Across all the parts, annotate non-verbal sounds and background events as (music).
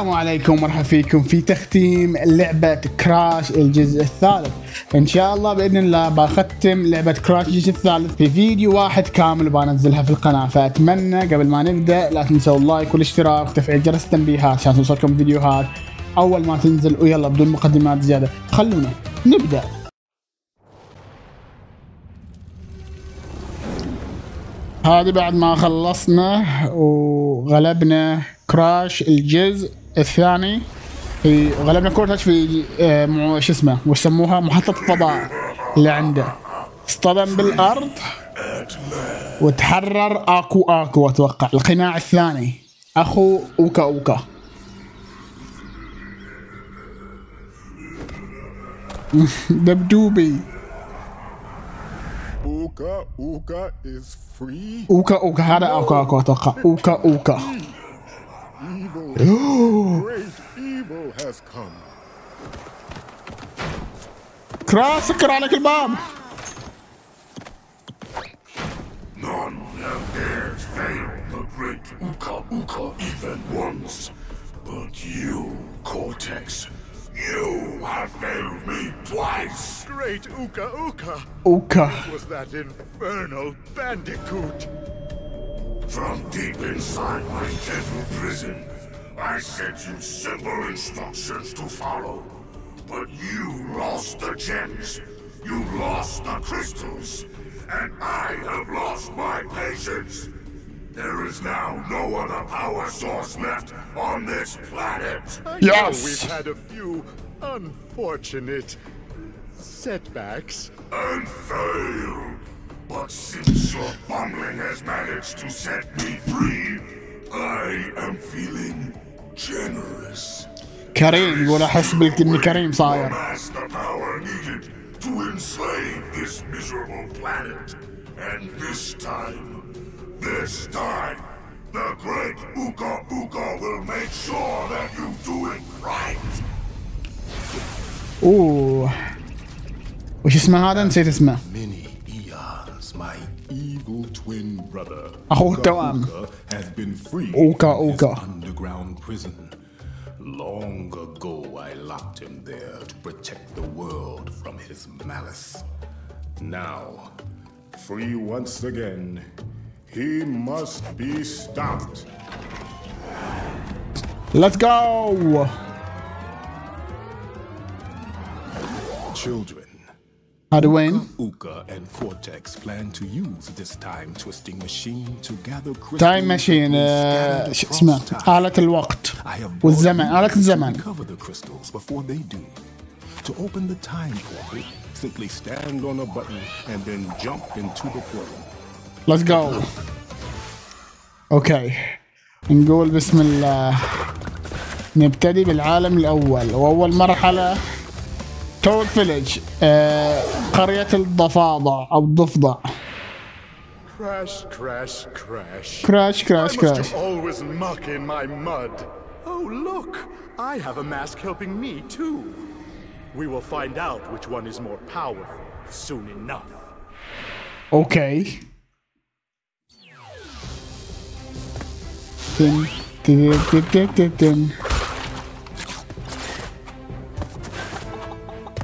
السلام عليكم ومرحبا فيكم في تختيم لعبة كراش الجزء الثالث. إن شاء الله بإذن الله بختم لعبة كراش الجزء الثالث في فيديو واحد كامل وبنزلها في القناة. فأتمنى قبل ما نبدأ لا تنسوا اللايك والاشتراك وتفعيل جرس التنبيهات عشان توصلكم فيديوهات أول ما تنزل. ويلا بدون مقدمات زيادة. خلونا نبدأ. هذه بعد ما خلصنا وغلبنا كراش الجزء الثاني في غلبنا كورتاج في آه، شو اسمه وش يسموها محطة الفضاء اللي عنده. اصطدم بالأرض وتحرر آكو آكو أتوقع. القناع الثاني. أخو أوكا أوكا. (laughs) دبدوبي. أوكا أوكا is free. أوكا أوكا هذا أوكا أوكا أتوقع. أوكا أوكا. evil, (gasps) great evil has come. Cross Chronicle Bomb. None have dared fail the great Uka Uka even once. But you, Cortex, you have failed me twice. Great Uka Uka. Uka. What was that infernal bandicoot? From deep inside my deadly prison, I sent you simple instructions to follow. But you lost the gems, you lost the crystals, and I have lost my patience. There is now no other power source left on this planet. I Yes. know we've had a few unfortunate setbacks and failed. But since your bumbling has managed to set me free, I am feeling generous. كريم يقول احس بالك اني كريم صاير Amass the power needed to enslave this miserable planet. And this time, this time, the great Uka Uka will make sure that you do it right. اوه وش اسمه هذا نسيت اسمه many eons, my evil twin brother, oh, Uka, has been freed oka from His underground prison. Long ago, I locked him there to protect the world from his malice. Now, free once again, he must be stopped. Let's go! Children. هذا وين؟ Uka and Cortex plan to use this time twisting machine to gather crystals تايم ماشين that will آه، scatter شو across اسمه time. آلة الوقت I have والزمن brought you آلة to الزمن Recover the crystals before they do. To open the time portal, simply stand on a button and then jump into the portal. ليتس جو اوكي نقول بسم الله نبتدي بالعالم الاول واول مرحله تود فيلج آه قريه الضفادع او الضفدع crash crash crash كراش كراش Why must كراش you always muck in my mud? Oh, look! I have a mask helping me, too. We will find out which one is more powerful soon enough. اوكي تن تن تن تن تن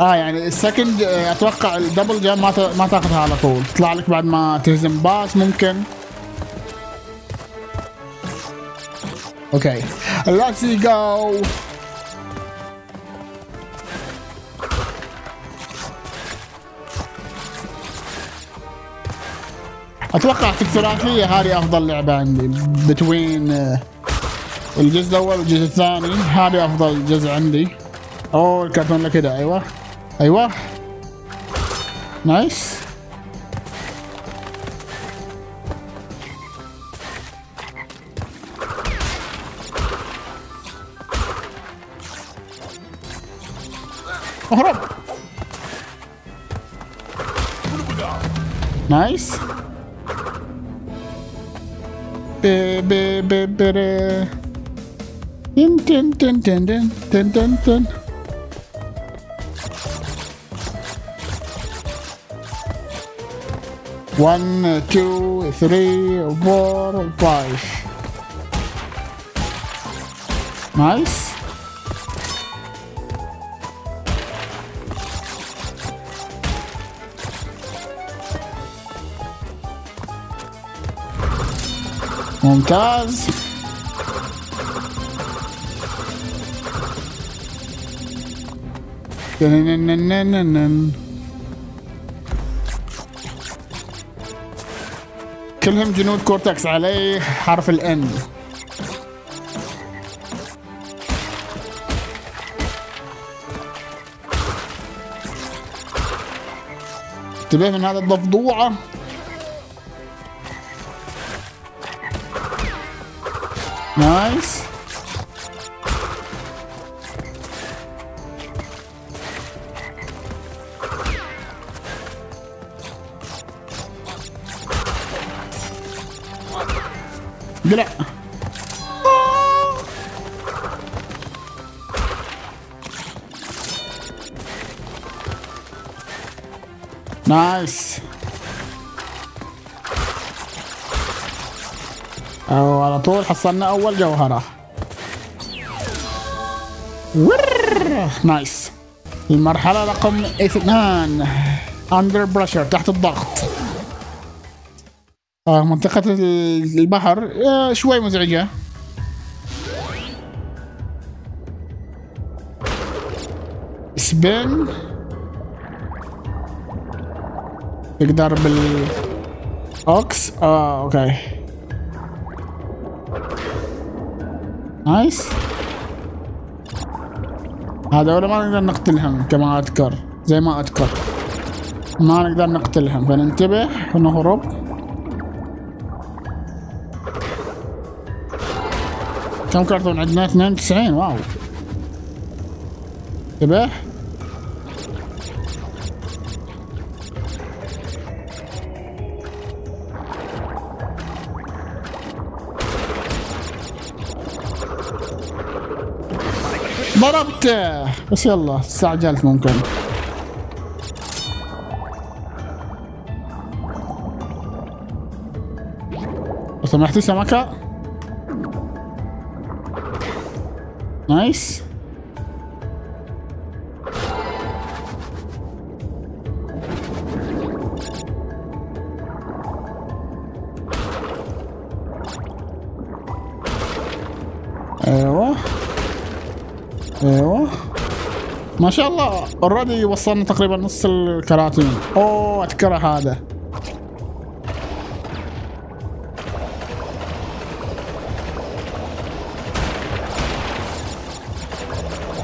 آه يعني ال second آه، أتوقع ال double jump ما ما تاخذها على طول. تطلع لك بعد ما تهزم boss ممكن. okay let's go أتوقع في الثلاثية هذه أفضل لعبة عندي. between الجزء الأول والجزء الثاني هذه أفضل جزء عندي. اوه الكرتون كده أيوه أيوه nice اهرب نايس ب ب ب ب تن تن تن تن تن تن One, uh, two, three, four, five. Nice. Mumtaz. Dun, dun, dun, dun, dun, dun. كلهم جنود كورتكس عليه حرف الان انتبه من هذا الضفدوعة نايس. حصلنا أول جوهرة. ور nice المرحلة رقم اثنان. Under Pressure تحت الضغط. آه منطقة ال- البحر آه شوي مزعجة. spin تقدر بال اوكس آه okay. Nice. هذول ما نقدر نقتلهم كما أذكر زي ما أذكر. ما نقدر نقتلهم. فننتبه ونهرب. كم كرتون؟ عندنا 92 wow. انتبه. ضربته بس يلا استعجلت ممكن. سمحتي سمكة نايس. شاء الله. اوريدي وصلنا تقريبا نص الكراتين. أوه اذكره هذا.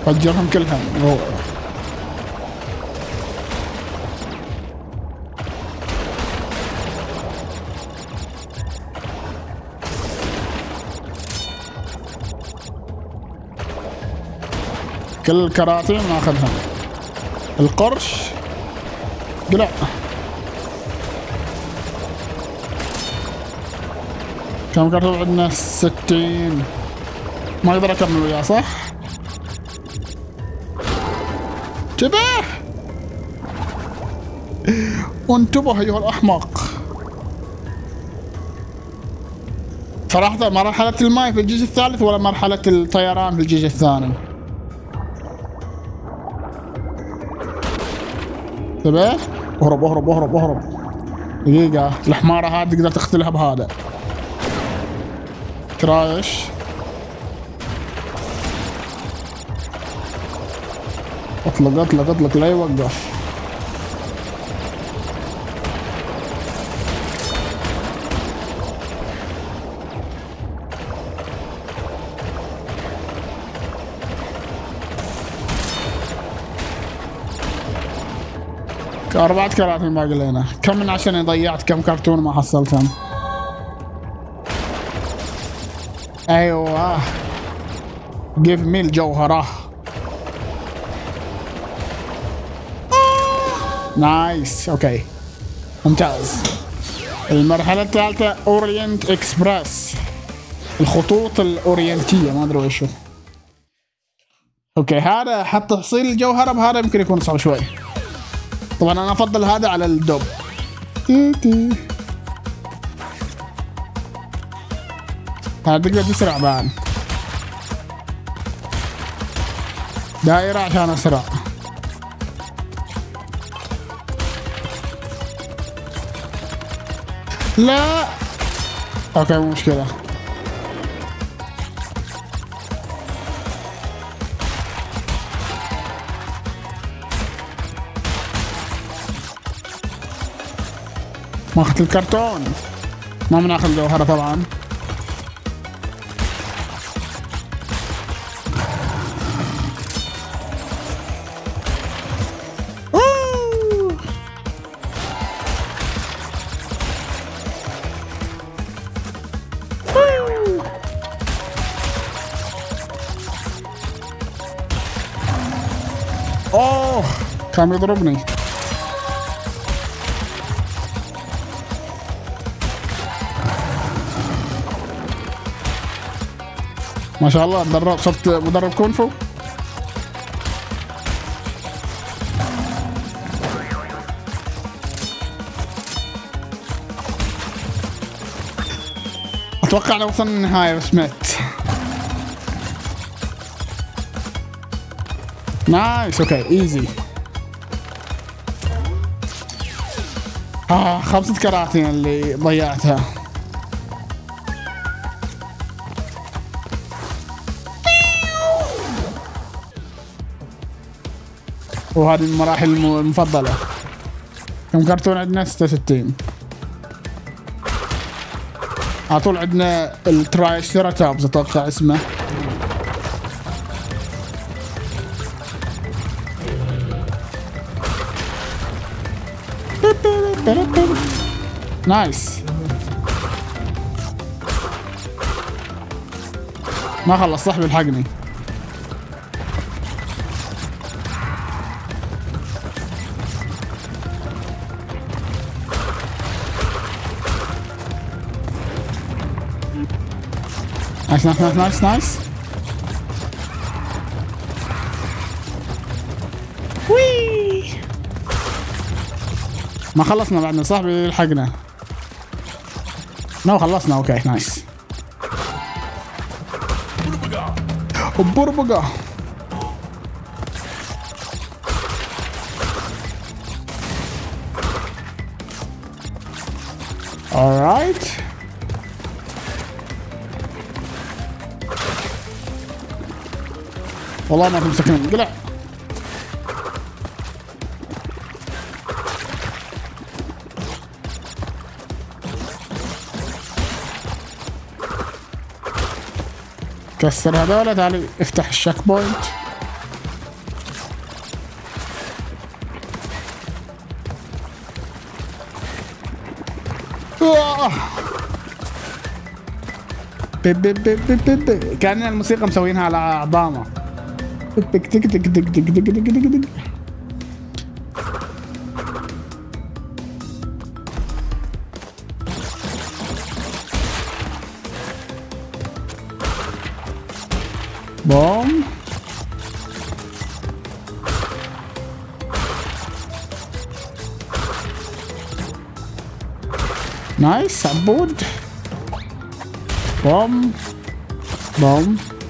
فجرهم كلهم. أوه. كل الكراتين ناخذهم القرش؟ قلع كم كرتون؟ عندنا ستين. ما أقدر أكمل وياه صح؟ انتبه! انتبه أيها الأحمق. صراحة مرحلة الماي في الجزء الثالث ولا مرحلة الطيران في الجزء الثاني؟ انتبه اهرب اهرب اهرب اهرب. دقيقة الحمارة هذه تقدر تقتلها بهذا. كرايش. أطلق أطلق أطلق لا يوقف. أربعة كراتين باقي لنا. كم من عشان ضيعت كم كرتون ما حصلتهم؟ أيوة. Give me الجوهرة. Nice okay ممتاز. المرحلة الثالثة Orient Express الخطوط الأورينتية ما أدري وش هو. Okay هذا حط تحصيل الجوهرة بهذا يمكن يكون صعب شوي. طبعا أنا أفضل هذا على تي. هذا تقدر تسرع بعد. دائرة عشان أسرع. لا. Okay مو مشكلة. وقت الكرتون. ما بناخذ جوهرة طبعا. أوه! كان يضربني ما شاء الله تدرب صرت مدرب كونفو؟ أتوقع لو وصلنا النهاية بس مت Nice okay easy آه خمسة كراتين اللي ضيعتها. وهذه المراحل الم- المفضلة. كم كرتون عندنا 66 على طول عندنا ال triceratops أتوقع اسمه. Nice. ما خلص صاحبي الحقني. Nice nice nice nice nice وي ما خلصنا بعدنا صاحبي لحقنا. نو خلصنا. أوكي نايس بربقة Alright. والله ما تمسكنا انقلع كسر هذول. تعالي افتح الشك بوينت. بب بب بب بب كأن الموسيقى مسوينها على عظامة. Bomb. Nice, I'm bored. Bomb. Bomb.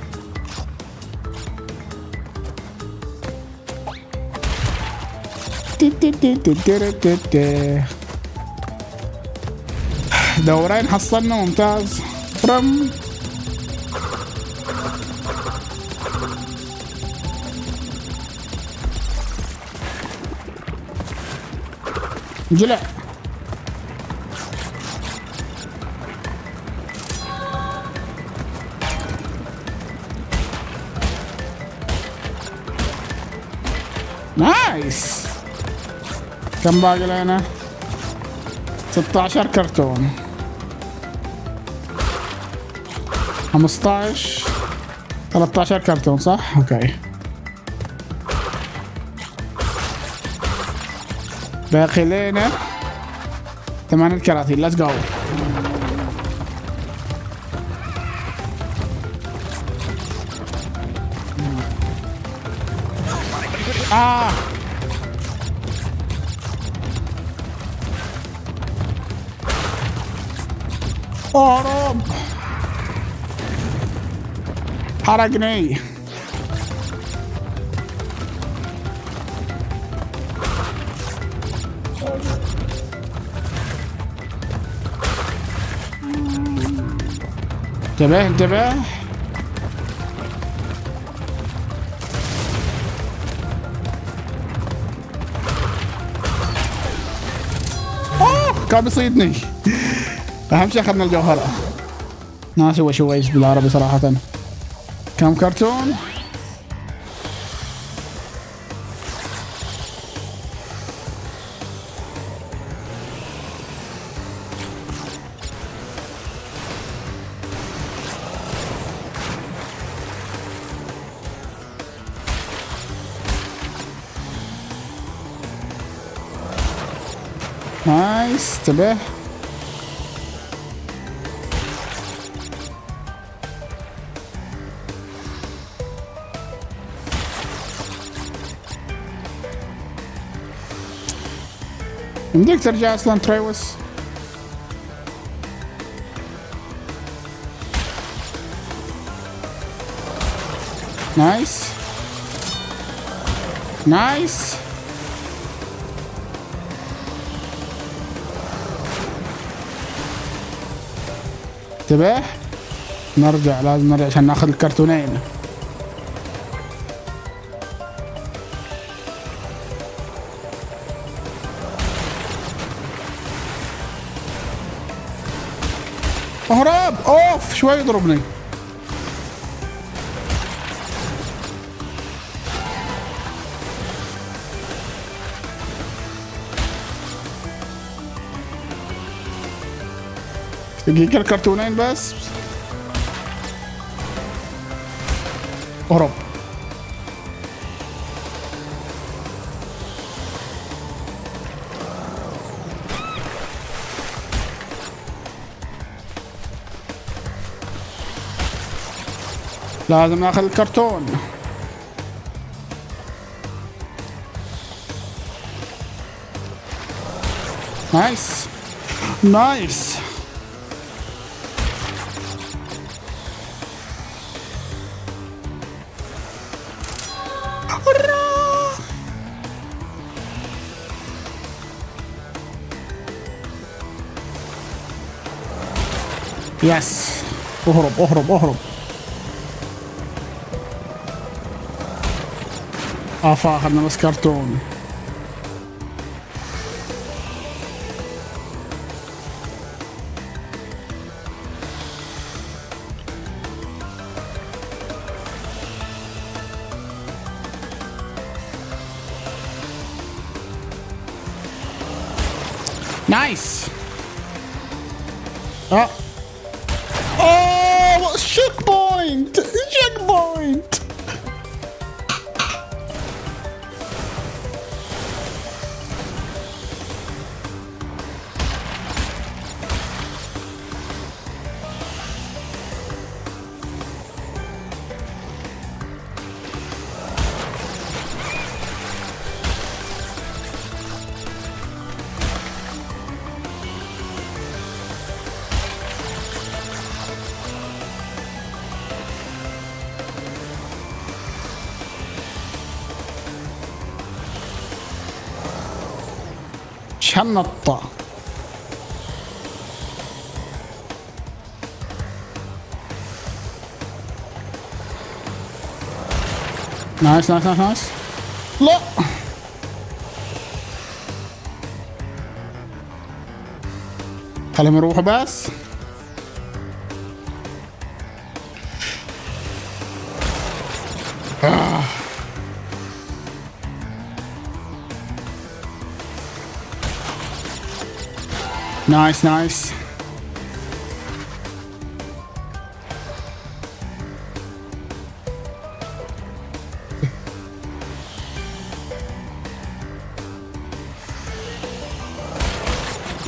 دورين حصلنا ممتاز رم جلع كم باقي لنا؟ 16 كرتون. 15 13 كرتون صح؟ أوكي. باقي لنا ثمانية كراتين. ليتس جو آه. Caught up! How'd I grenade? Tebe, tebe. Oh, gab es nicht. اهم شيء اخذنا الجوهره ناس هو شويش بالعربي صراحة. كم كرتون؟ نايس انتبه يمديك ترجع أصلا تريوس نايس نايس انتبه نرجع لازم نرجع عشان ناخذ الكرتونين شوي يضربني دقيقة الكرتونين بس. أهرب. لازم ناخذ الكرتون. نايس. نايس. يس اهرب اهرب اهرب. افا اخذنا بس كرتون Nice nice nice nice لا خليهم يروحوا بس. آه. nice nice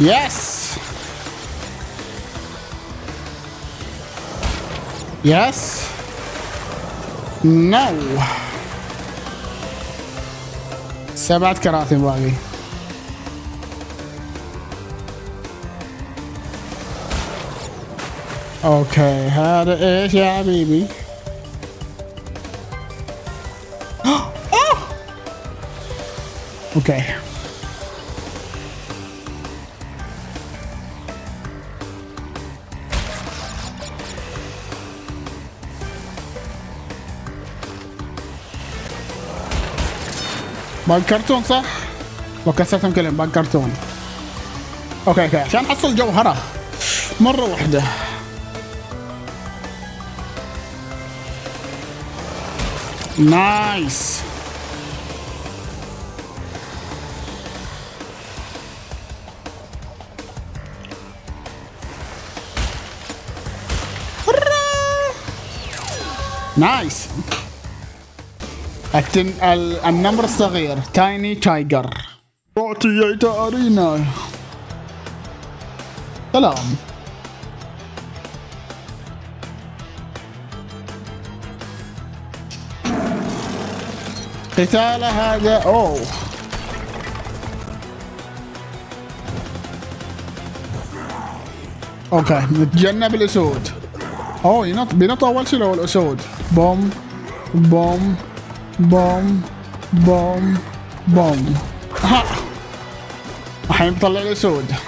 يس يس نو سبعة كراتين باقي أوكي هذا إيش يا حبيبي آه! Okay باقي كرتون صح؟ وكسرتهم كلهم باقي كرتون okay okay. عشان احصل جوهرة مرة واحدة. نايس. نايس. التن... ال... النمر الصغير. تايني تايجر اعطيت أرينا. سلام. قتال هذا أوه. أوكي. نتجنب الأسود. أوه ينط بينط أول شيء لو الأسود. بوم. بوم. بوم بوم بوم ها الحين بطلع الاسود قلع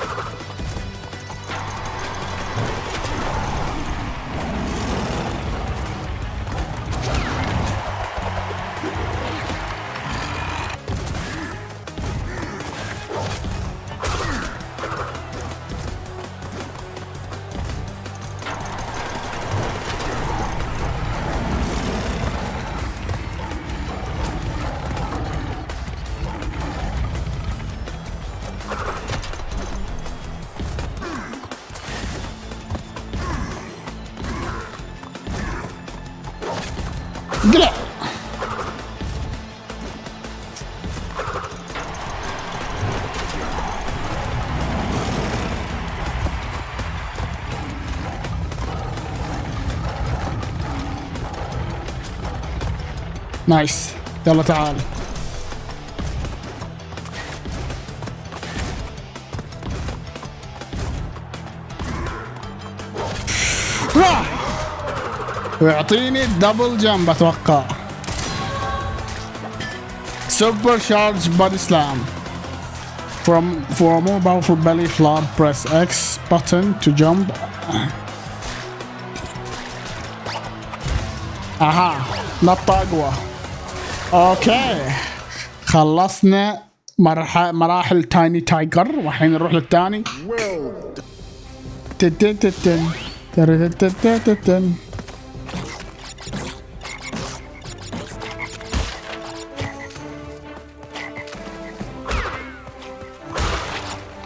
نايس يلا تعال راح ويعطيني دبل جمب اتوقع سوبر شارج بادي سلام From for a more powerful belly flop, press X button to jump. اها نطة اقوى okay. خلصنا مراحل تايني تايجر والحين نروح للثاني.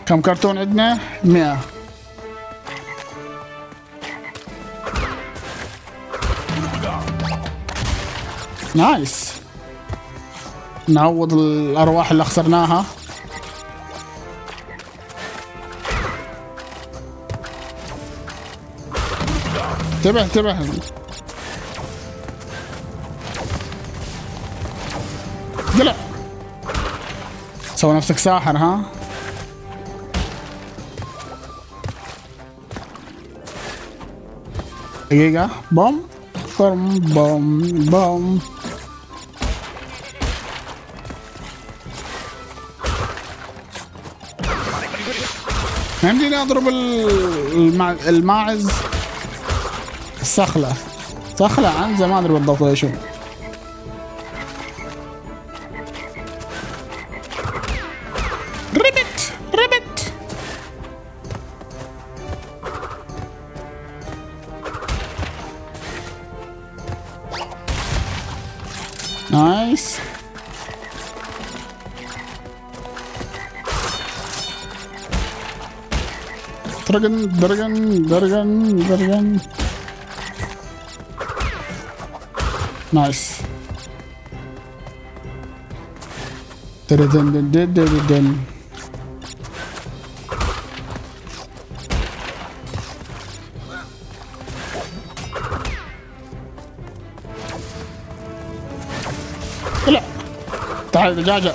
كم كرتون عندنا؟ 100 نايس. نعوض الأرواح اللي خسرناها انتبه انتبه قلع سوى نفسك ساحر ها؟ دقيقة. بوم بوم بوم بوم. يمديني اضرب الماعز. صخله صخله عن زمان اضرب بالضبط شوف Dragon, dragon, dragon, dragon. Nice. Dun dun dun dun dun dun. لا تعال دجاجة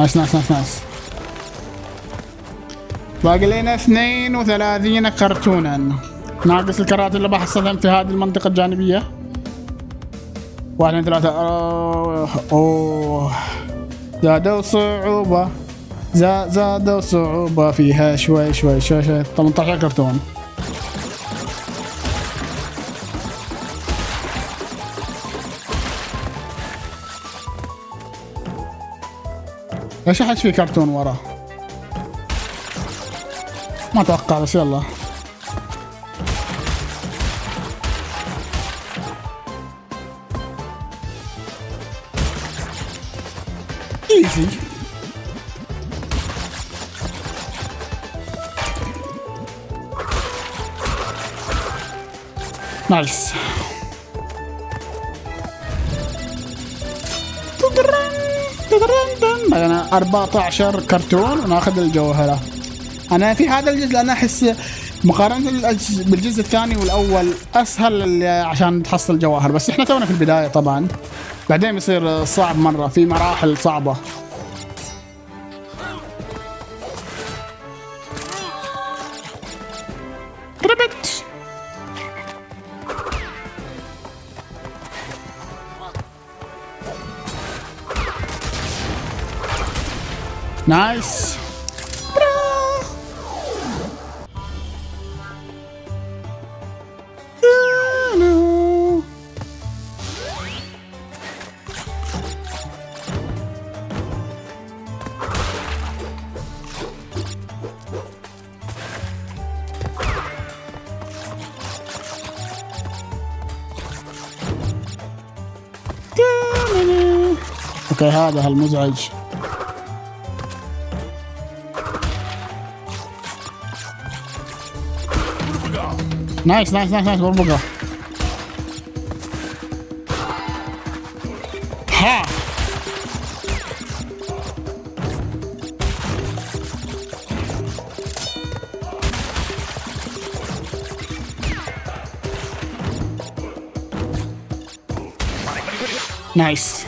nice nice nice nice. باقي لنا 32 كرتونا. ناقص الكرات اللي بحصلهم في هذه المنطقة الجانبية. واحد اثنين ثلاثة. أوه, أوه. زادوا صعوبة. زا زادوا صعوبة. فيها شوي شوي شوي شوي. 18 كرتون. ليش احس في كرتون وراه. ما أتوقع بس يلا. ايزي نايس 14 كرتون وناخذ الجوهرة. أنا في هذا الجزء أنا أحس مقارنة بالجزء الثاني والأول أسهل عشان تحصل جواهر بس إحنا تونا في البداية طبعا. بعدين يصير صعب مرة في مراحل صعبة. أوكي هذا هالمزعج نايس نايس نايس نايس بربقة. ها. نايس.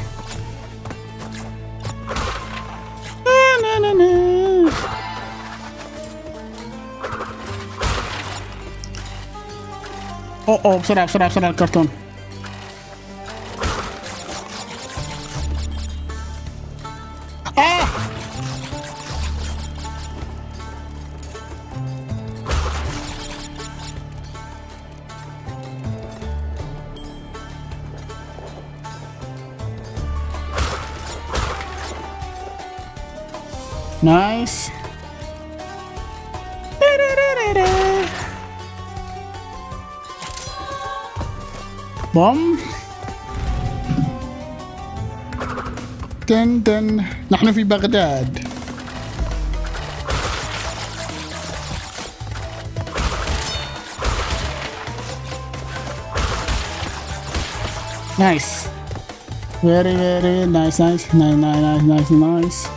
اوه اوه بسرعة بسرعة بسرعة الكرتون نحن في بغداد نايس very very nice nice nice nice nice nice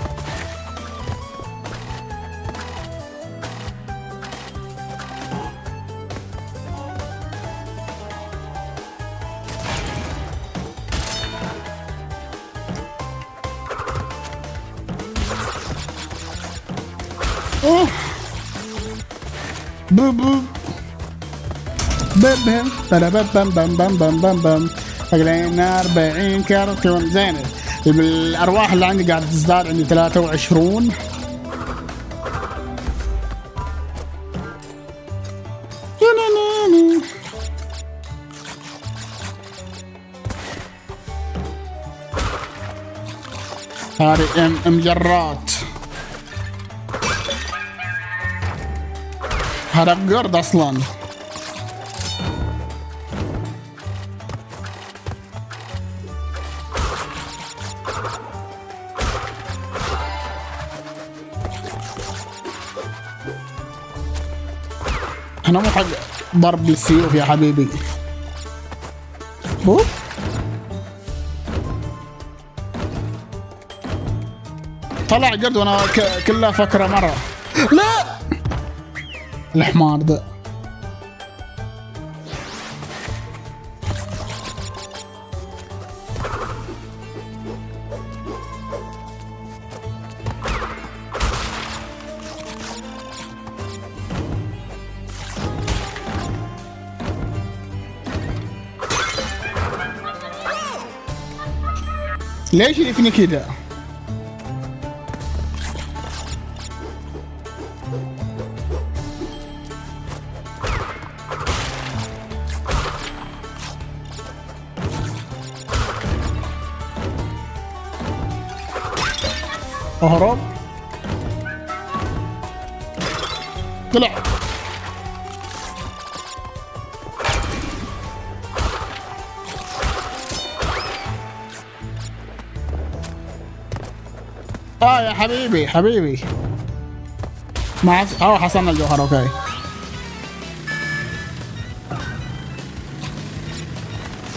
بام بام بام بام بام بام بام 40 كرتون زين. الارواح اللي عندي قاعدة تزداد عندي 23 هذه ام مجرات هذا قرد أصلا. ضرب بالسيوف يا حبيبي. بوب طلع قرد وأنا ك- كلها فكرة مرة. لا! الحمار ده. ليش يفني كده؟ اهرب حبيبي حبيبي. ما. آه حصلنا الجوهر okay.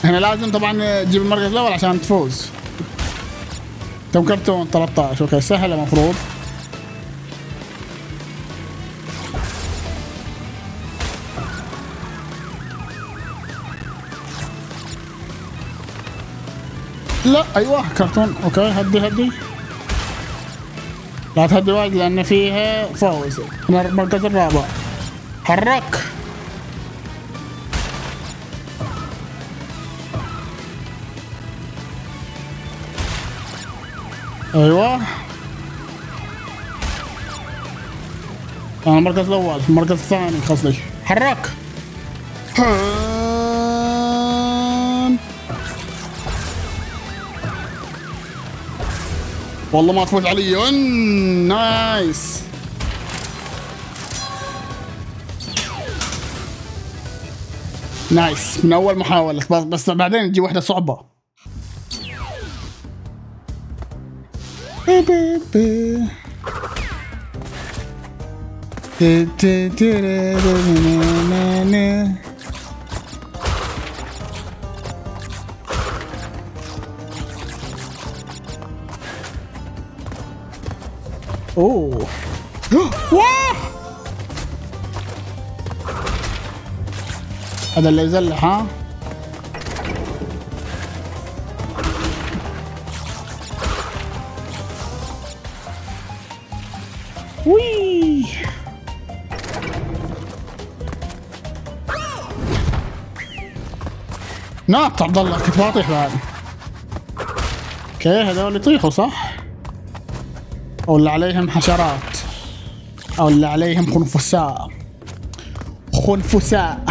هنا لازم طبعا تجيب المركز الأول عشان تفوز. كم كرتون 13 okay سهلة المفروض. لا أيوه كرتون أوكي هدي هدي. لا تهدي وايد لأن فيها فوز. المركز الرابع. حرك. أيوه. أنا المركز الأول المركز الثاني قصدي حرك. هان. والله ما تفوت علي. nice. nice. من أول محاولة. بس, بس بعدين تجي واحدة صعبة. أوه. واه هذا اللي يزلح ها؟ وي. نط عبد الله كنت بطيح بعد. أوكي هذول يطيحوا صح؟ أو اللي عليهم حشرات. أو اللي عليهم خنفساء. خنفساء.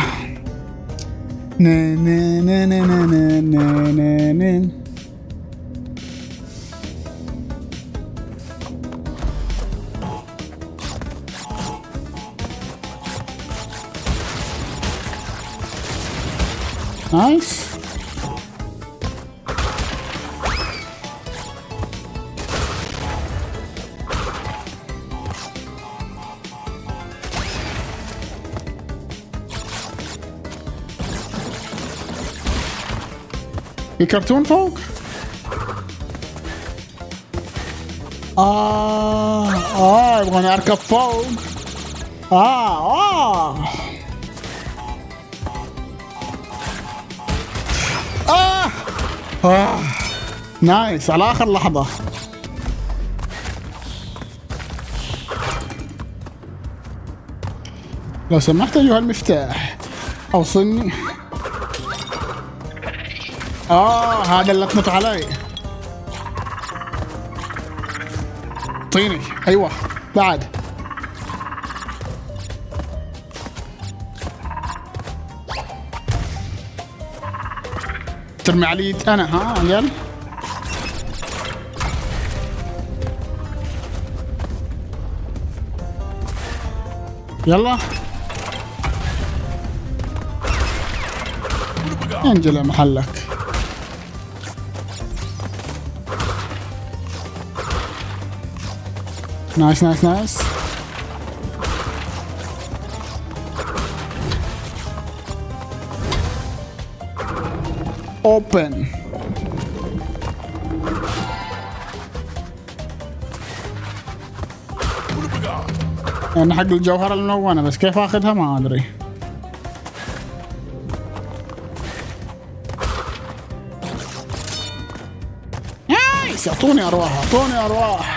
نا في كرتون فوق آه آه يبغوني أركب فوق آه آه آه نايس على آخر لحظة. لو سمحت أيها المفتاح أوصلني. آه هذا اللي تنط علي. طيني. أيوة. بعد. ترمي علي أنا. ها يلا. يلا. انجل محلك. نايس نايس نايس اوبن يعني حق الجوهرة الملونة بس كيف آخذها؟ ما أدري. نايس أعطوني أرواح أعطوني أرواح.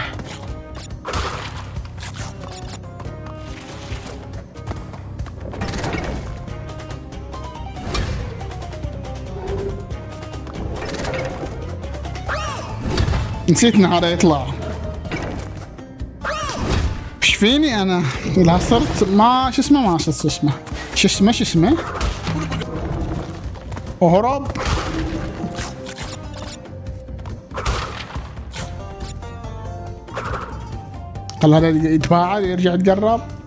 نسيت هذا يطلع إيش فيني أنا؟ إذا صرت ما شو اسمه؟ ما شو اسمه؟ شو اسمه؟ شو اسمه؟ أهرب. خل هذا يتباعد يرجع يتقرب.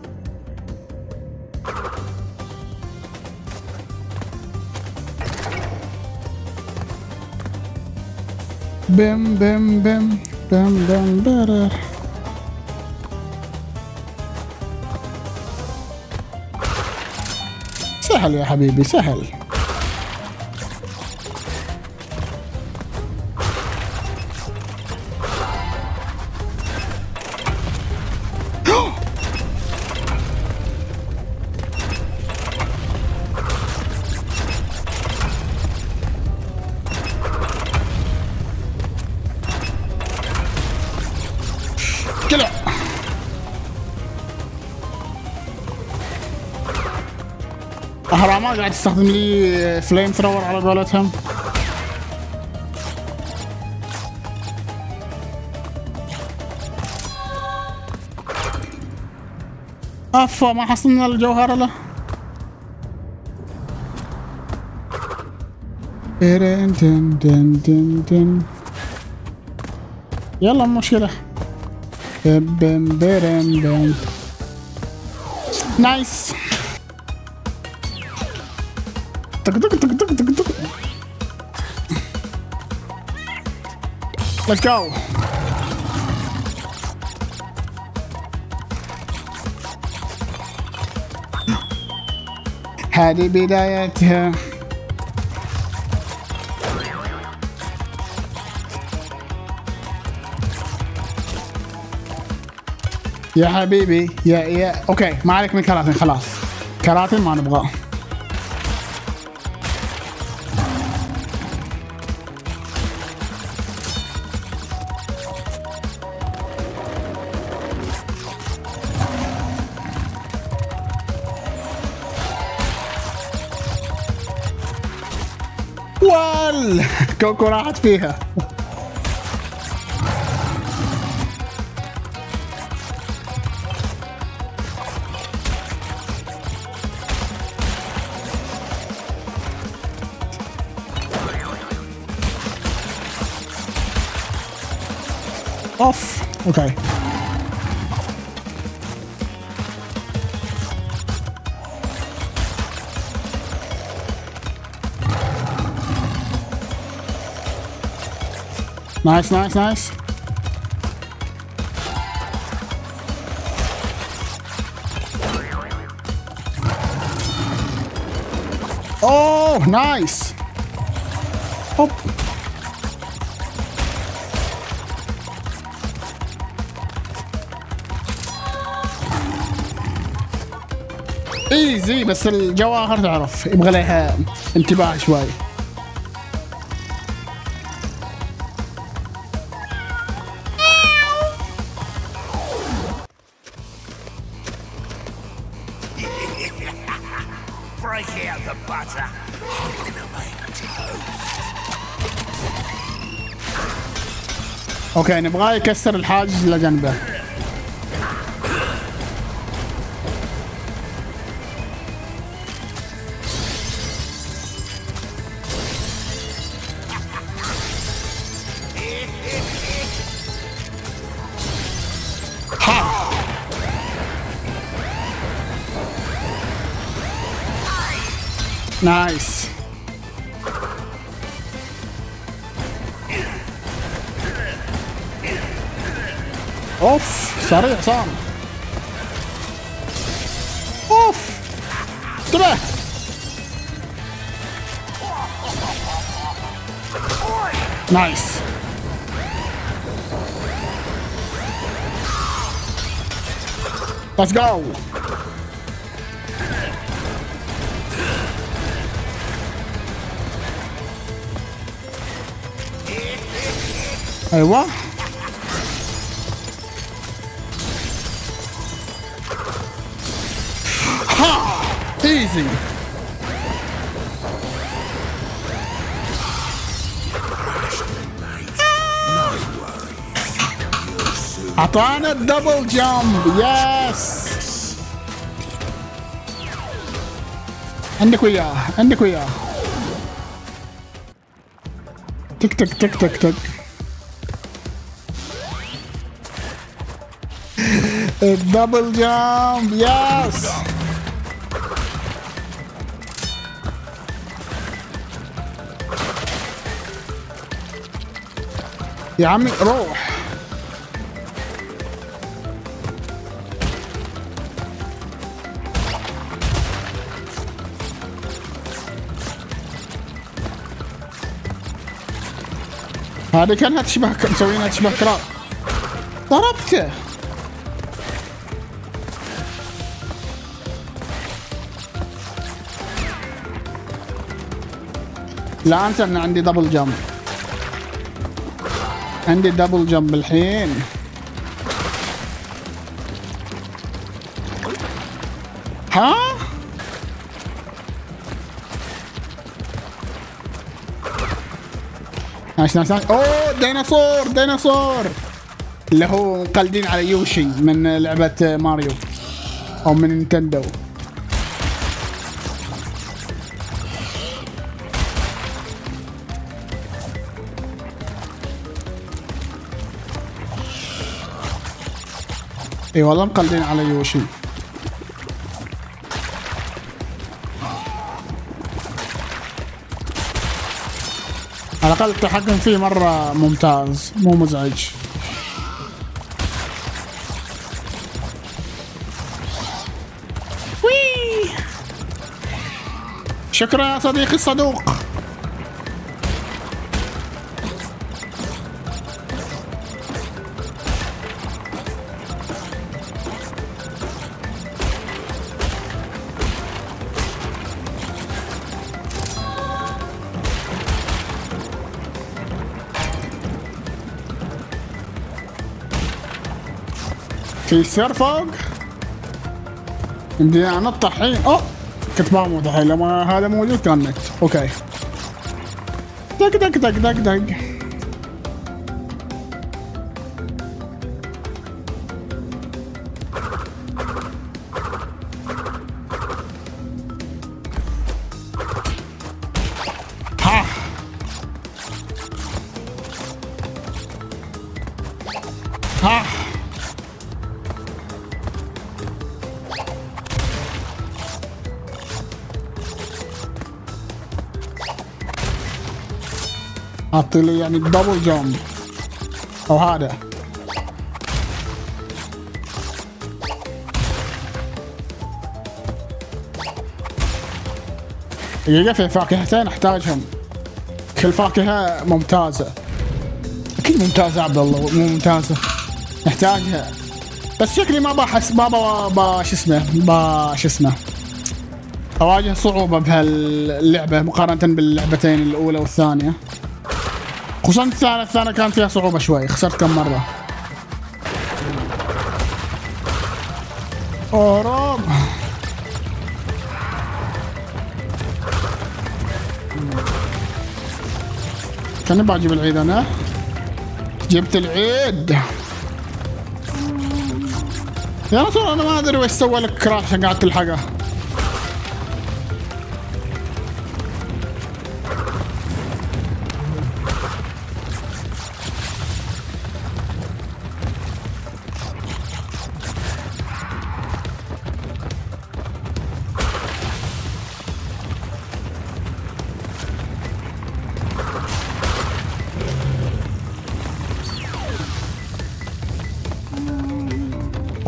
بم بم بم بم بم برر سهل يا حبيبي سهل قاعد تستخدم لي فليم ثرور على قولتهم. افا ما حصلنا الجوهرة له. دن دن دن دن يلا مشكلة. بم بم بم نايس طق طق طق طق طق طق Let's go. هذه بدايتها. يا حبيبي يا يا أوكي ما عليك من كراتين خلاص. كراتين ما نبغاه. وال كوكو راحت فيها اوف أوكي نايس نايس نايس اوه نايس اوب ايزي بس الجواهر تعرف يبغى لها انتباه شوي. أوكي نبغاه يكسر الحاجز اللي جنبه اوف سريع صار اوف انتبه نايس Let's go. أيوه ها easy أعطانا ال double jump. yes عندك وياه. عندك وياه. تك تك تك تك تك. (laughs) الدبل جامب. يس يا عمي روح. هذه كانها تشبه مسوينها تشبه كراب ضربته. لا انسى ان عندي دبل جمب عندي دبل جمب الحين ها؟ nice nice nice. أوه ديناصور ديناصور. اللي هو مقلدين على يوشي من لعبة ماريو أو من نينتندو. اي والله مقلدين على يوشي على الأقل التحكم فيه مرة ممتاز مو مزعج. وي! شكرا يا صديقي الصدوق. في سير فوق بدي انط الحين أوه! كنت بموت الحين لما هذا موجود كان نت أوكي. دق دق دق دق دق. حط لي يعني double jump أو هذا. دقيقة في فاكهتين أحتاجهم. كل فاكهة ممتازة. أكيد ممتازة عبد الله مو ممتازة. نحتاجها. بس شكلي ما بحس ما با شو اسمه با شو اسمه. أواجه صعوبة بهاللعبة مقارنة باللعبتين الأولى والثانية. خصوصا الثانية الثانية كان فيها صعوبة شوي خسرت كم مرة. اوه كان بجيب العيد أنا؟ جبت العيد. يا رسول أنا ما أدري وش سوى لك كراش قاعد تلحقه.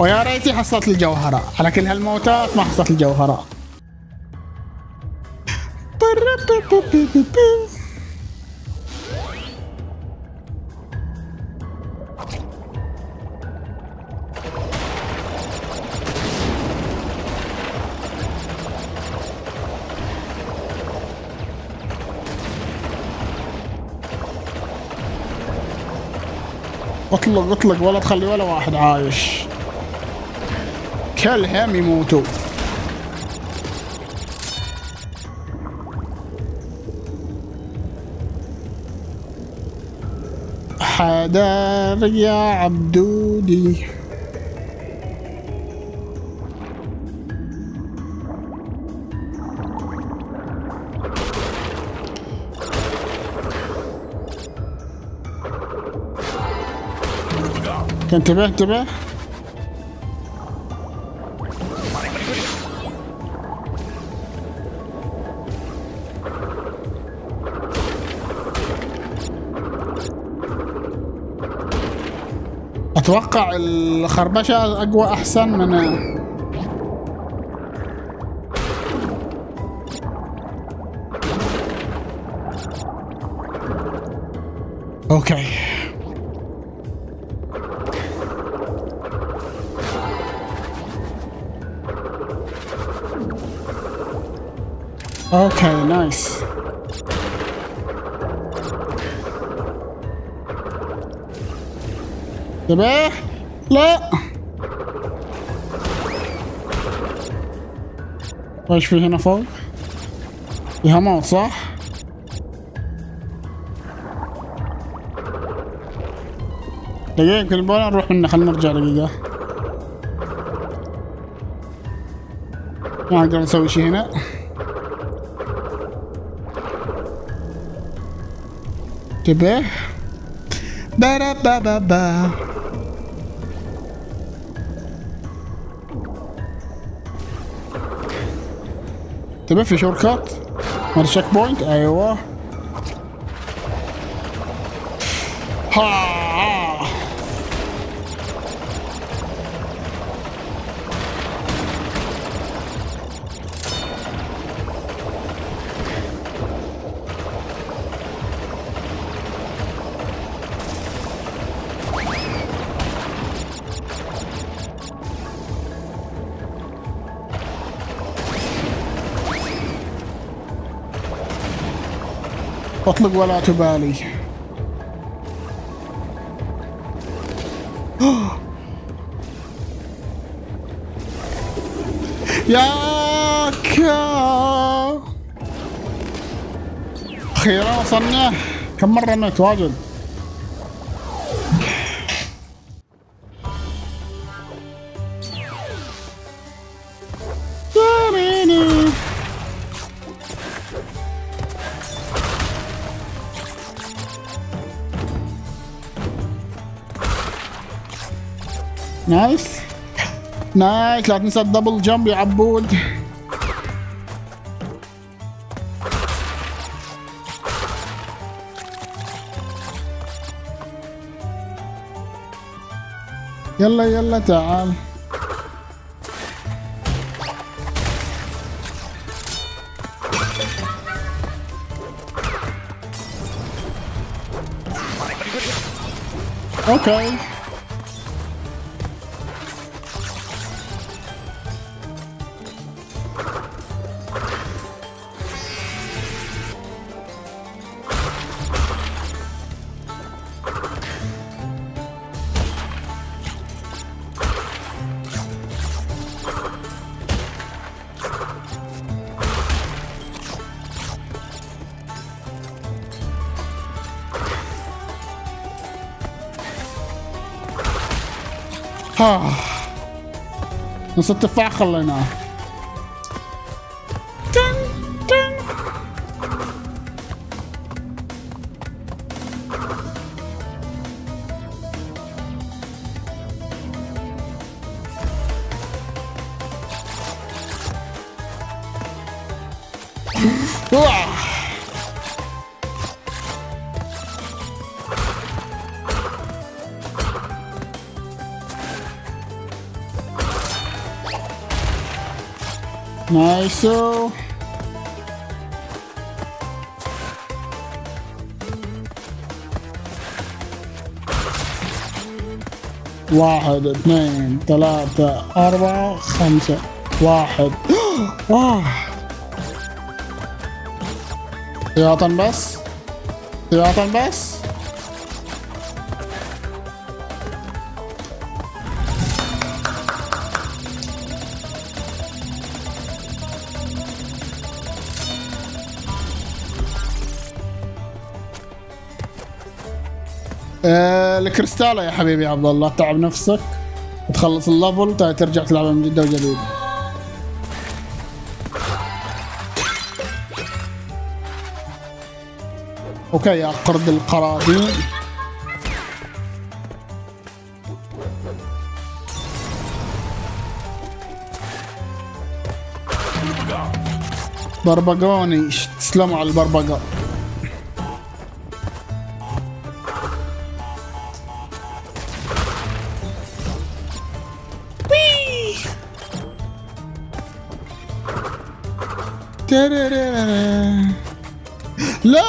ويا ريتي حصلت الجوهرة. على كل هالموتات ما حصلت الجوهرة. اطلق اطلق ولا تخلي ولا واحد عايش. كلهم يموتوا حدار يا عبدودي. انتبه انتبه. أتوقع الخربشة أقوى أحسن من أوكي. أوكي نايس. انتبه لا. إيش في هنا فوق؟ فيها موت صح؟ دقيقة يمكن نبغى نروح منه خلينا نرجع دقيقة. ما نقدر نسوي شيء هنا. انتبه. با با با با. انتبه في شورت كات؟ مال بوينت أيوه. ها. اطلق ولا تبالي. (gasps) ياك أخيرا وصلنا كم مرة مت واجد؟ نايس لا تنسى الدبل جمب يا عبود. يلا يلا تعال. أوكي نص التفاح خليناه تن نايسو واحد اثنين ثلاثة أربعة خمسة. واحد. (gasps) آه. احتياطا بس. احتياطا بس. الكريستالة يا حبيبي عبد الله تعب نفسك تخلص ال level ترجع تلعبها من جدة وجديد okay يا قرد الكراتين بربقوني تسلموا على البربقة. لا.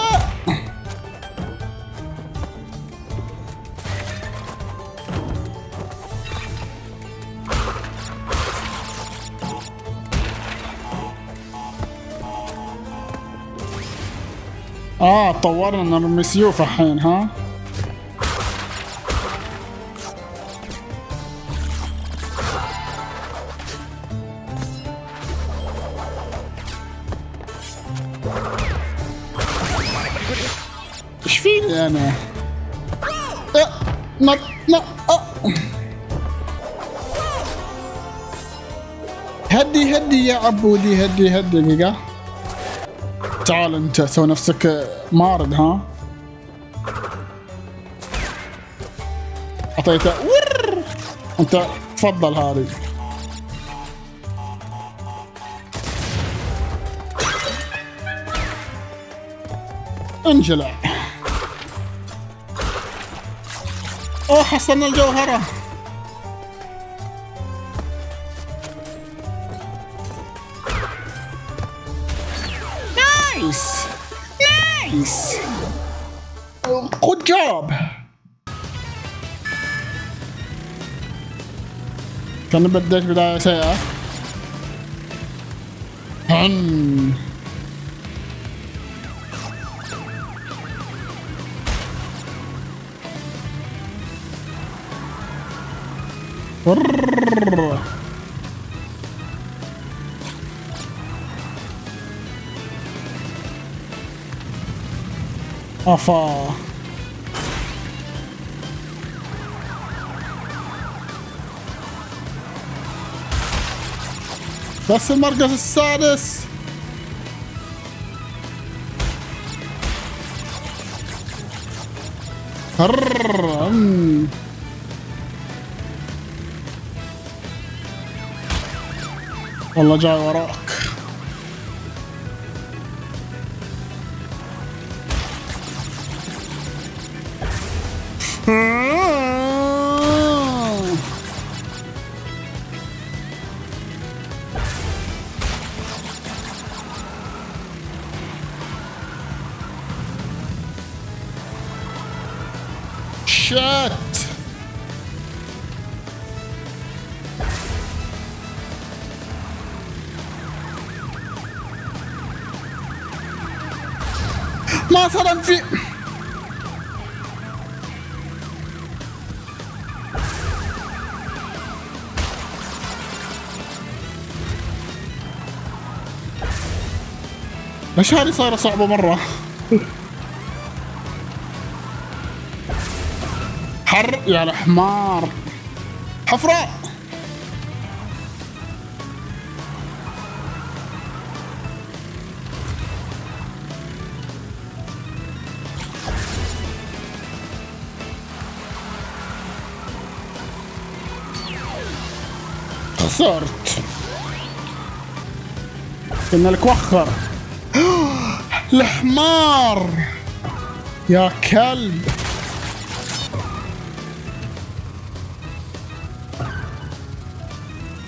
آه طورنا نرمي سيوف الحين ها؟ يا عبودي هدي هدي دقيقة. تعال أنت سوي نفسك مارد ها؟ أعطيته. ور أنت تفضل هذه. انجلع. أوه حصلنا الجوهرة. Kan du bare det skulle jeg säga. Han. Oh, fuck. بس المركز السادس. أم. والله جاي وراك هذه صايرة صعبة مرة؟ حر يا الحمار. حفرة. خسرت. كنا لك وخر الحمار. يا كلب.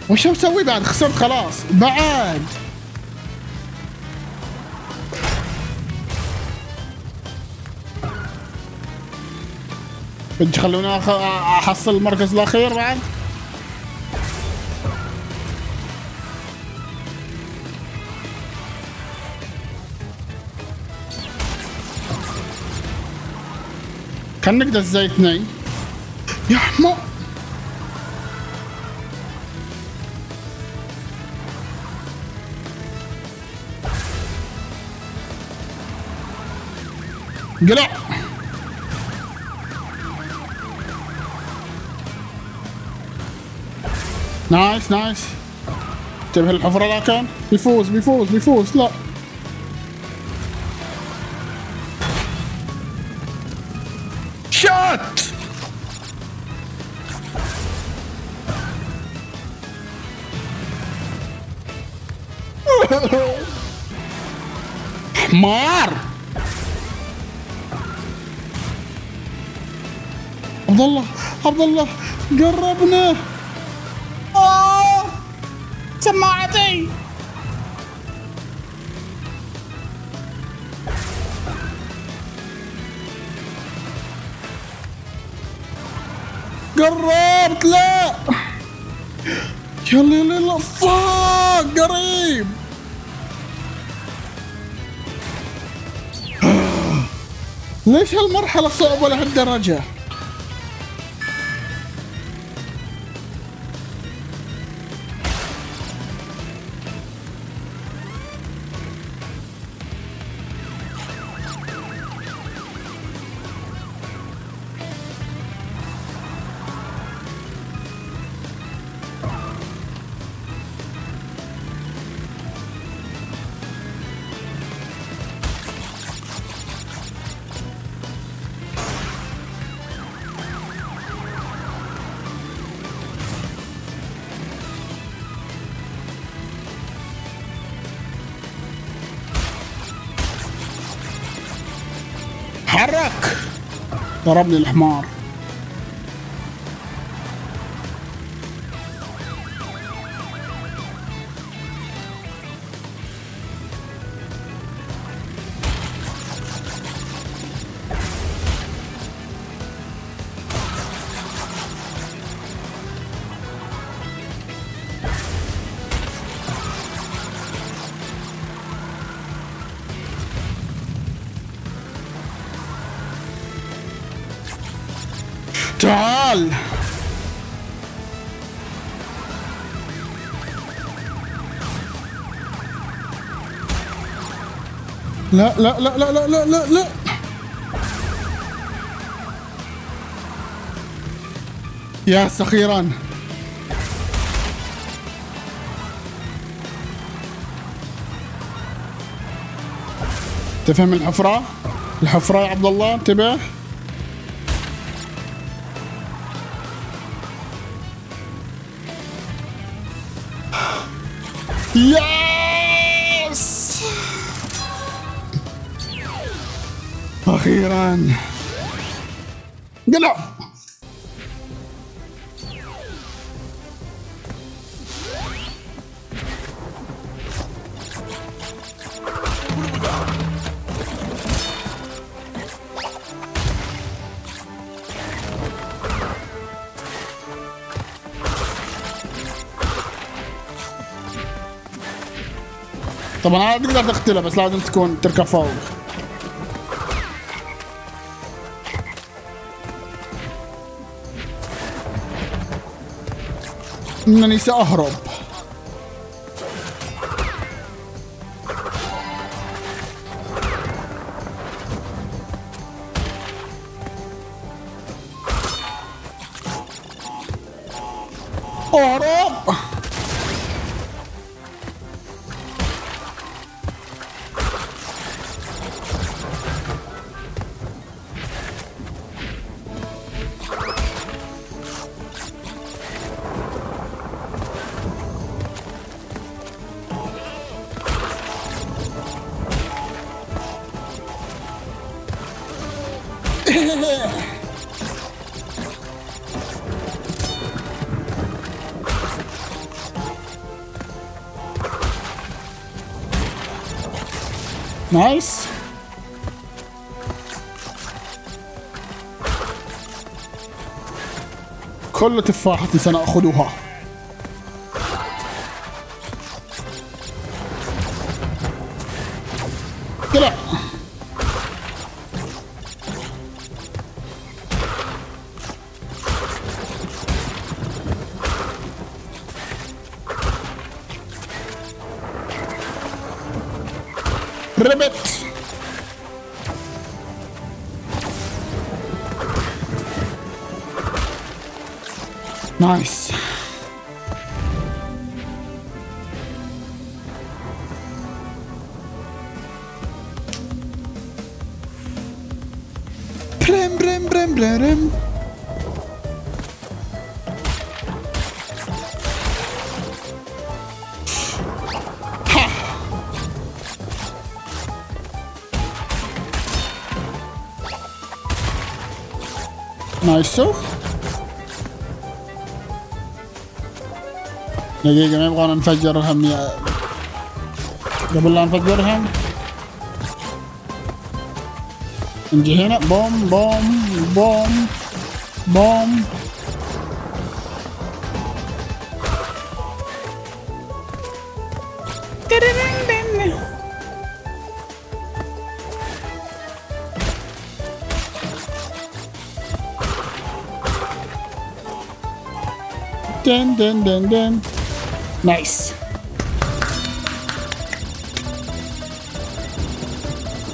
وش مسوي بعد؟ خسرت خلاص. بعد. أخ- أحصل المركز الأخير بعد. كان نقدر إزاي اثنين. يا حمار. قلع نايس نايس. انتبه الحفره لكن كان بيفوز بيفوز بيفوز. لا. عبد الله عبد الله قربنا. آه سماعتي. قربت لا. يلا يلا فاك قريب. ليش هالمرحلة صعبة لهالدرجة؟ ضربني الحمار. تعال. لا لا لا لا لا لا لا لا. يا سخيران. تفهم الحفرة؟ الحفرة يا عبد الله انتبه. أخيرا قلع. طبعا أنا تقدر تقتله بس لازم تكون تركب فوق. انني ساهرب نايس كل تفاحة سنأخذها. نايسو دقيقة ما يبغانا نفجرهم يا قبل لا نفجرهم نجي هنا بوم بوم بوم بوم دن دن دن دن نايس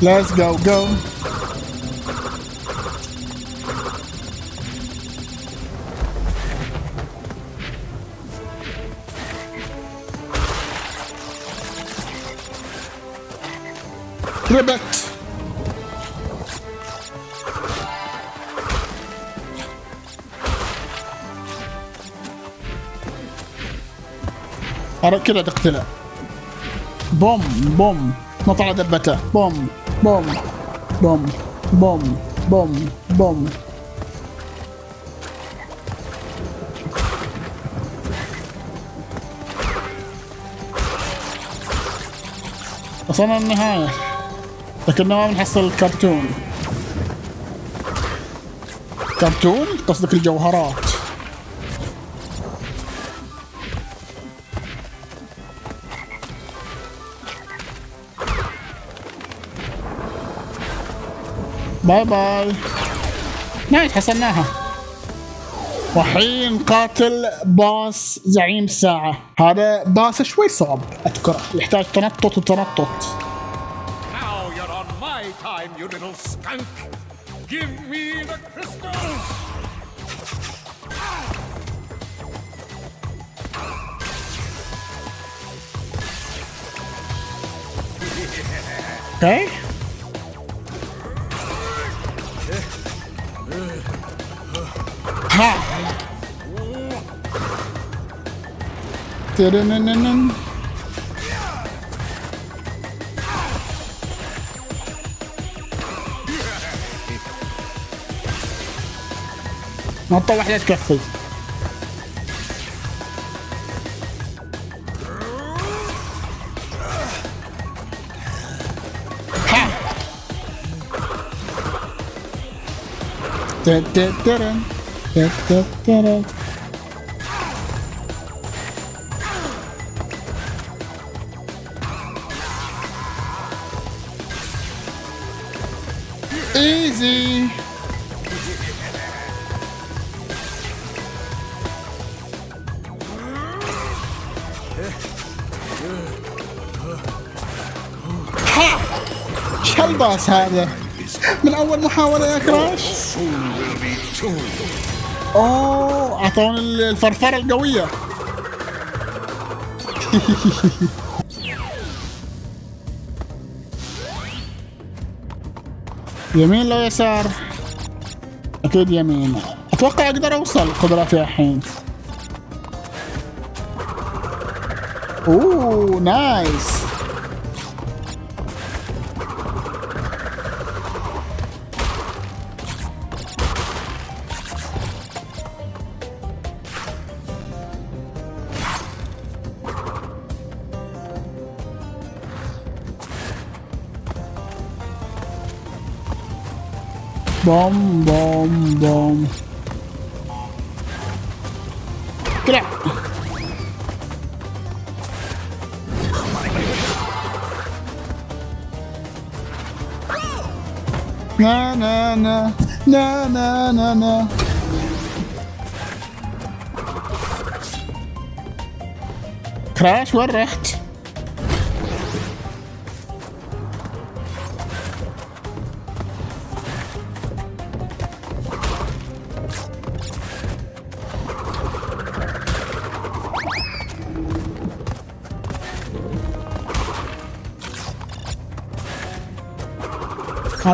Let's go go. ربت كذا تقتله. بوم بوم. نطلع دبته. بوم بوم بوم بوم بوم بوم. وصلنا النهاية. لكننا ما بنحصل الكرتون. كرتون؟ قصدك الجوهرات. bye bye. nice حصلناها والحين نقاتل boss زعيم الساعة هذا boss شوي صعب أذكره. يحتاج تنطط وتنطط. Now ترنننن. نطة واحدة تكفي ها تتترن. تتترن. ايزي الباص هذا. من أول محاولة يا كراش. أوه اعطوني الفرفرة القوية. (laughs) يمين لو يسار. أكيد يمين. أتوقع أقدر أوصل قدراتي الحين. أوه نايس. بوم بوم بوم كده نا نا نا نا نا نا نا كراش وين رحت؟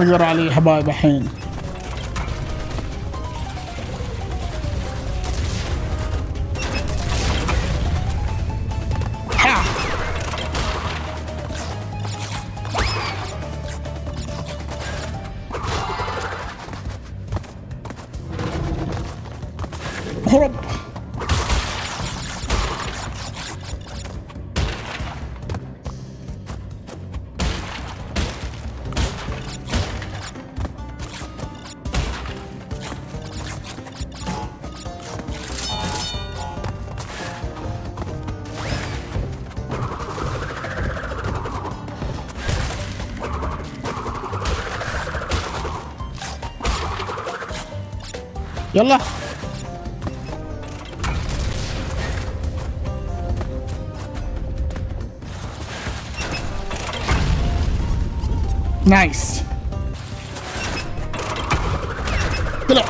أقدر عليه حبايب الحين Yallah. Nice. Hello.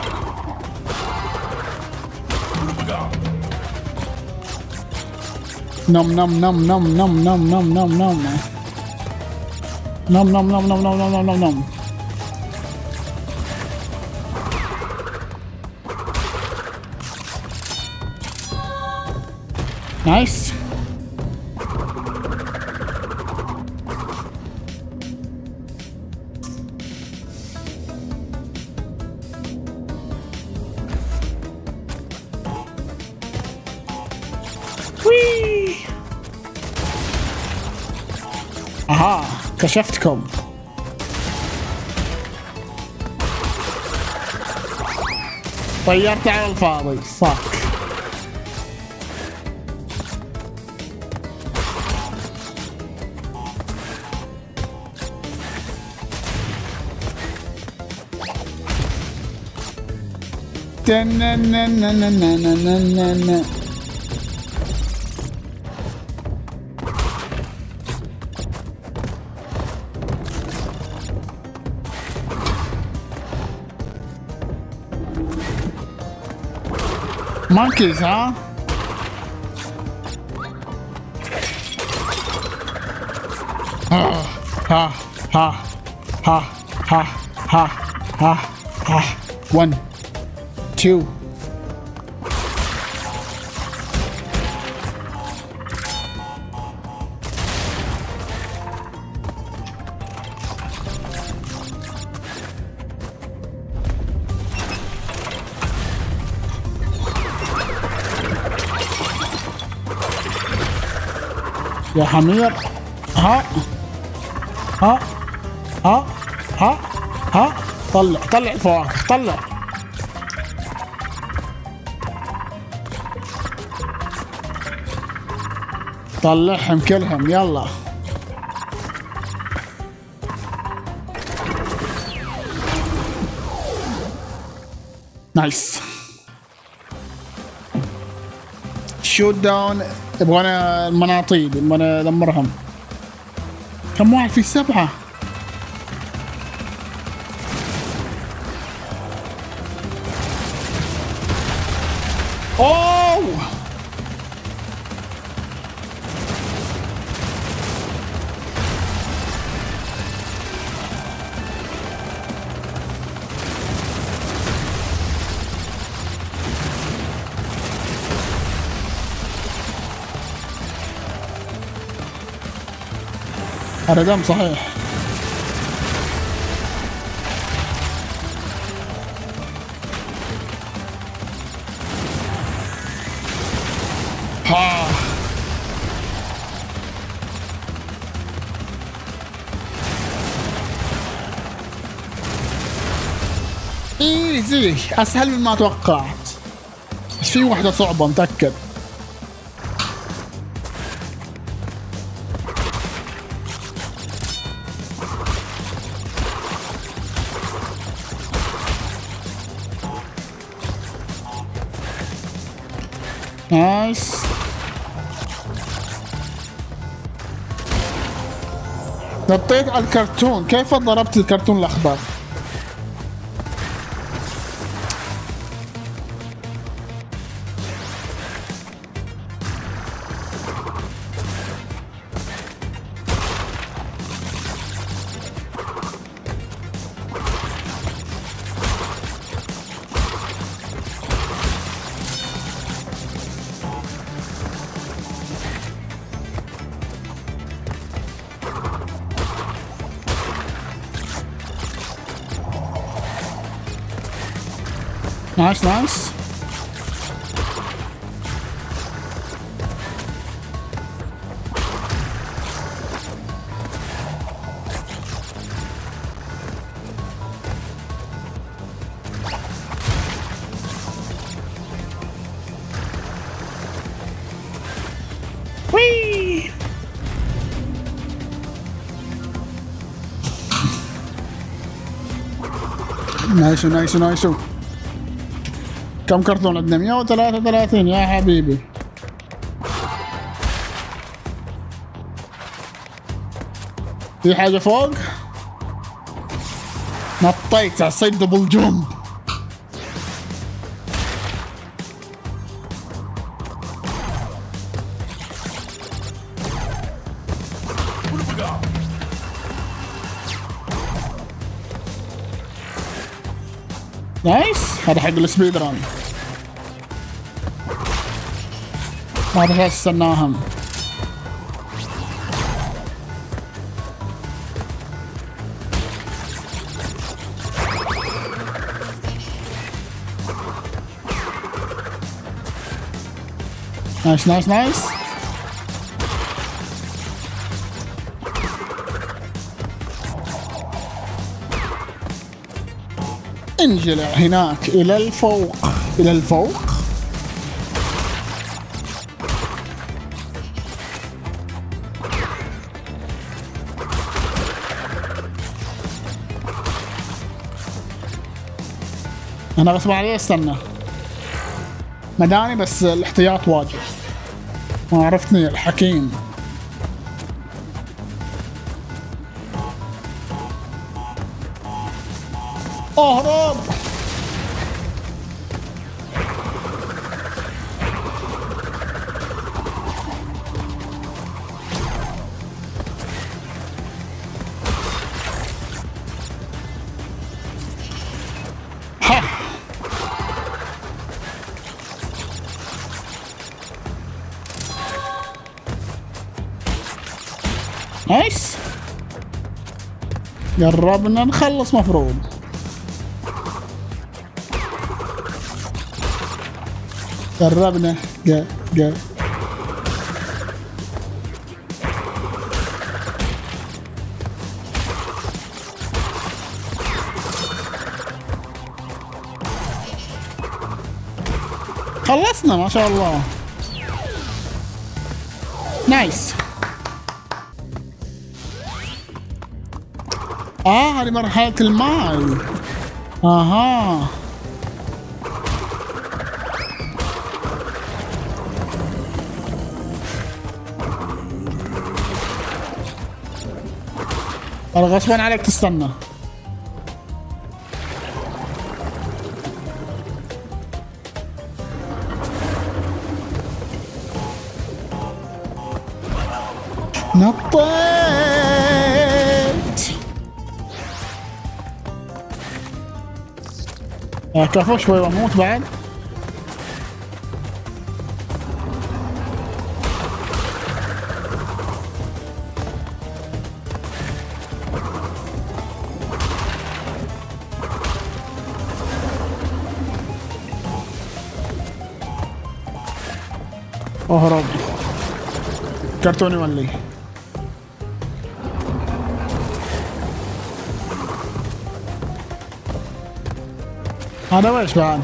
Nom nom nom nom nom nom nom nom nom nom nom nom nom nom nom nom nom nom Nice. Whee! Aha! Geschäft come. But you have to help, Fuck. Na, na, na, na, na, na, na, na, na. Monkeys, huh? Ha ha, ha, ha, ha, ha, ha, ha, one. Two. يا حمير. ها. ها. ها. ها. ها. طلع طلع الفواكه طلع. طلعهم كلهم يلا. نايس. شوت داون يبغانا المناطيد يبغانا ندمرهم كم واحد في سبعة هذا دم صحيح. ها. ايزي أسهل مما توقعت. في واحدة صعبة متأكد. نطيت على الكرتون. كيف ضربت الكرتون الأخضر؟ nice nice nice كم كرتون عندنا؟ 133 يا حبيبي. في حاجة فوق؟ نطيت على الصيد double jump هذا حق ال speed run ما ادري إيش استناهم nice nice nice انجلع هناك إلى الفوق إلى الفوق. أنا غصب علي استنى. مداني بس الاحتياط واجب. ما عرفتني الحكيم. قربنا نخلص مفروض. قربنا. جا جا. خلصنا ما شاء الله. نايس. آه هذه مرحلة الماي أها. ترى غصبا عليك تستنى. نطيت كفو شوي وأموت بعد. اهرب كرتوني ولي هذا ويش بعد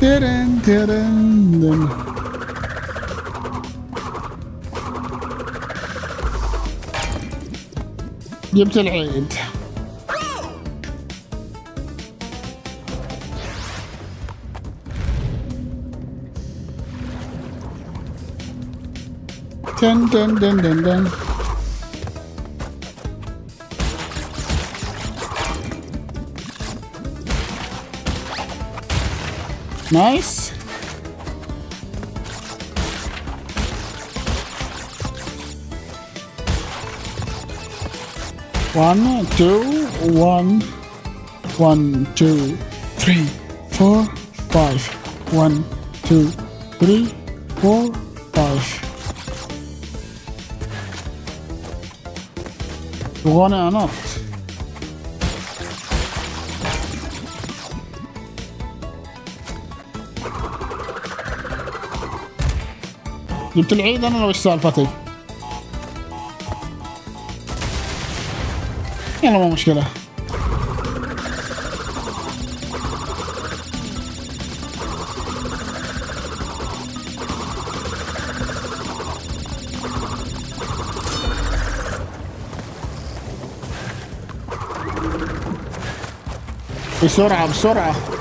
ترن ترن. جبت العيد. دن دن دن دن دن Nice. One, two, one, one, two, three, four, five. One, two, three, four, five. You want it or not? جبت العيد أنا إيش سالفتي يلا مو مشكلة. بسرعة بسرعة.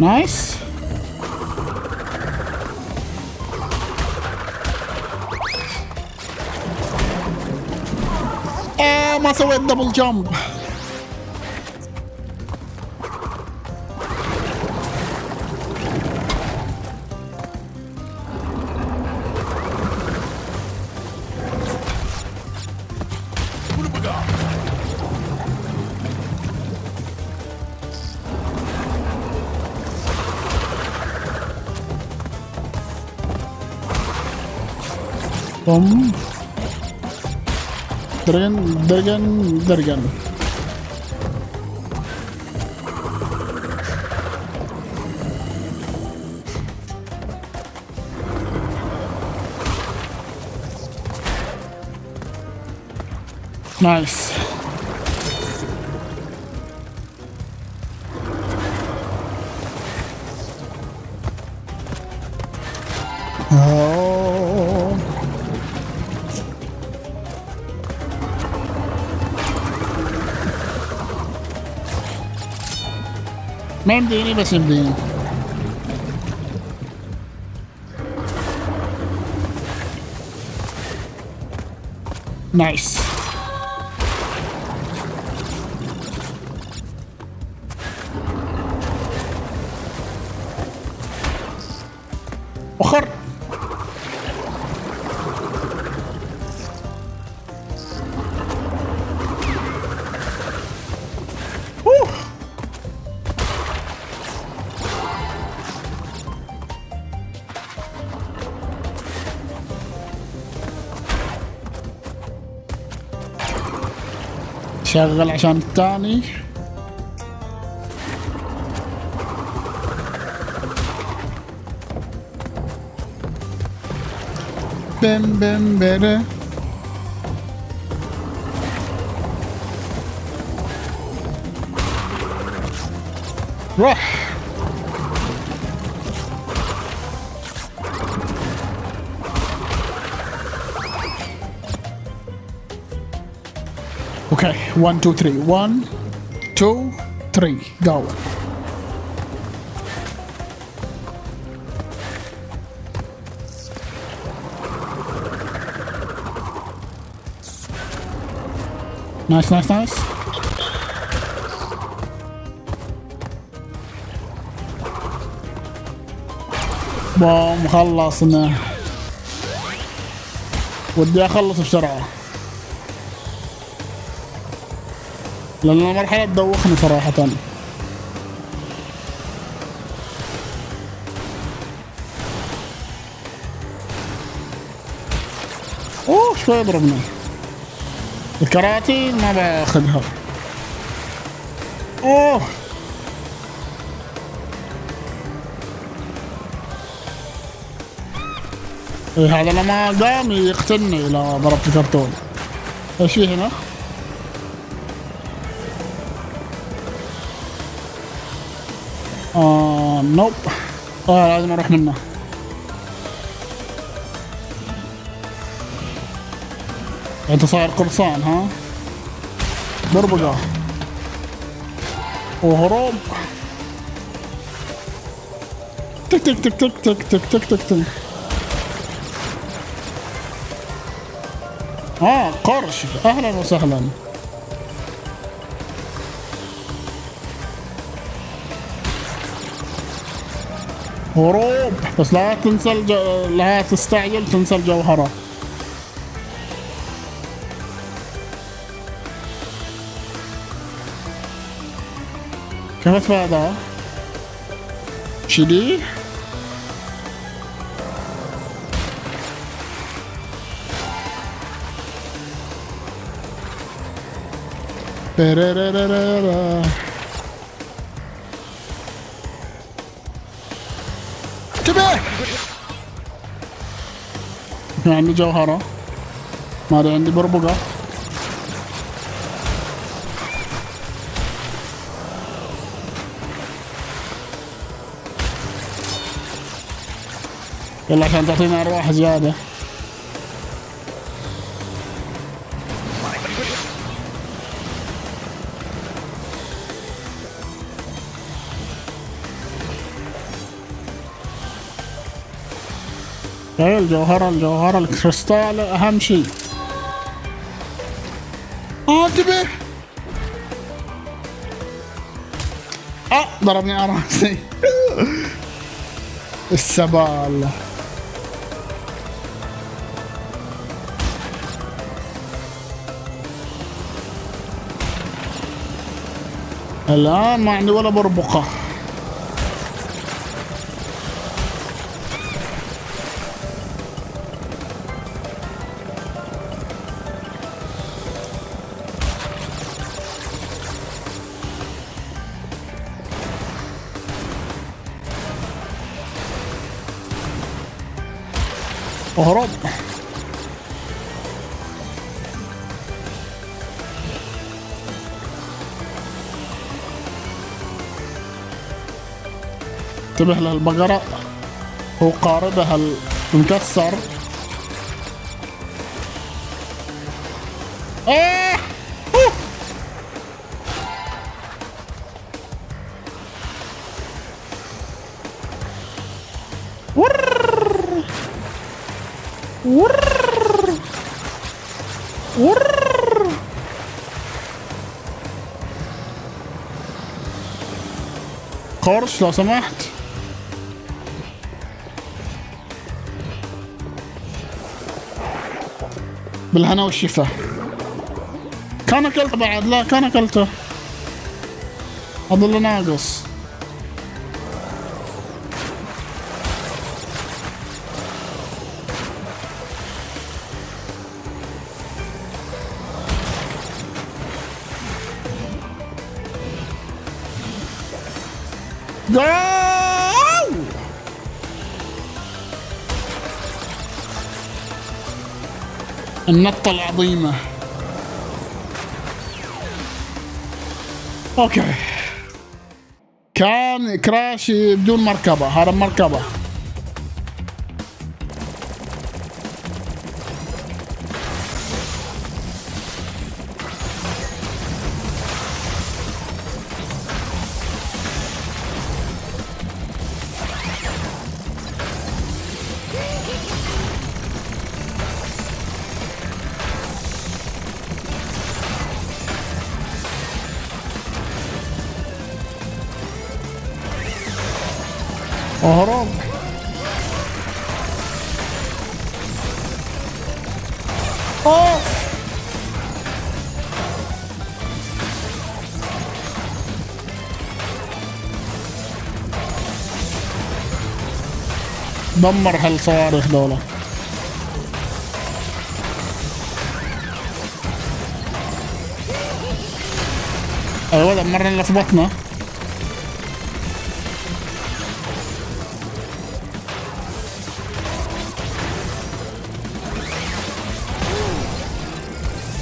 Nice. And also a double jump. Um. There again, there again, there again. Nice. Mandini va sempre bene. Nice. شغل عشان الثاني بم بم بره روح. one, two, three. One, two, three. Go. Nice, nice, nice. بوم خلصنا ودي اخلص بسرعه لأن المرحله تدوخني صراحة. أوه شوي يضربني الكراتي ما بأخذها. أوه. إيه هذا لما قام يقتلني لو ضربت الكرتون إيش في هنا؟ نوب آه لازم أروح منه. انت صاير قرصان ها؟ بربقة. وهروب تك تك تك تك تك تك تك تك تك. آه قرش. أهلا وسهلا. هروب بس لا تنسى الج... لا تستعجل تنسى الجوهرة كيف أتفادى؟ شيليه برررررر. انتبه عندي جوهرة ما عندي بربقة يلا عشان تعطينا ارواح زياده إيه الجوهرة الجوهرة الكريستال أهم شيء. أنتبه! آه ضربني على راسي. (laughs) السبال. الآن ما عندي ولا بربقة. اهرب انتبه للبقرة هو قاربها المكسر. آه! قرش لو سمحت. بالهنا والشفا. كان اكلته بعد؟ لا كان أكلته. اظل ناقص. النطة العظيمة. أوكي. كان كراش بدون مركبة هذا مركبة. دمر هالصواريخ دولة. أيوه دمرنا اللي في بطنه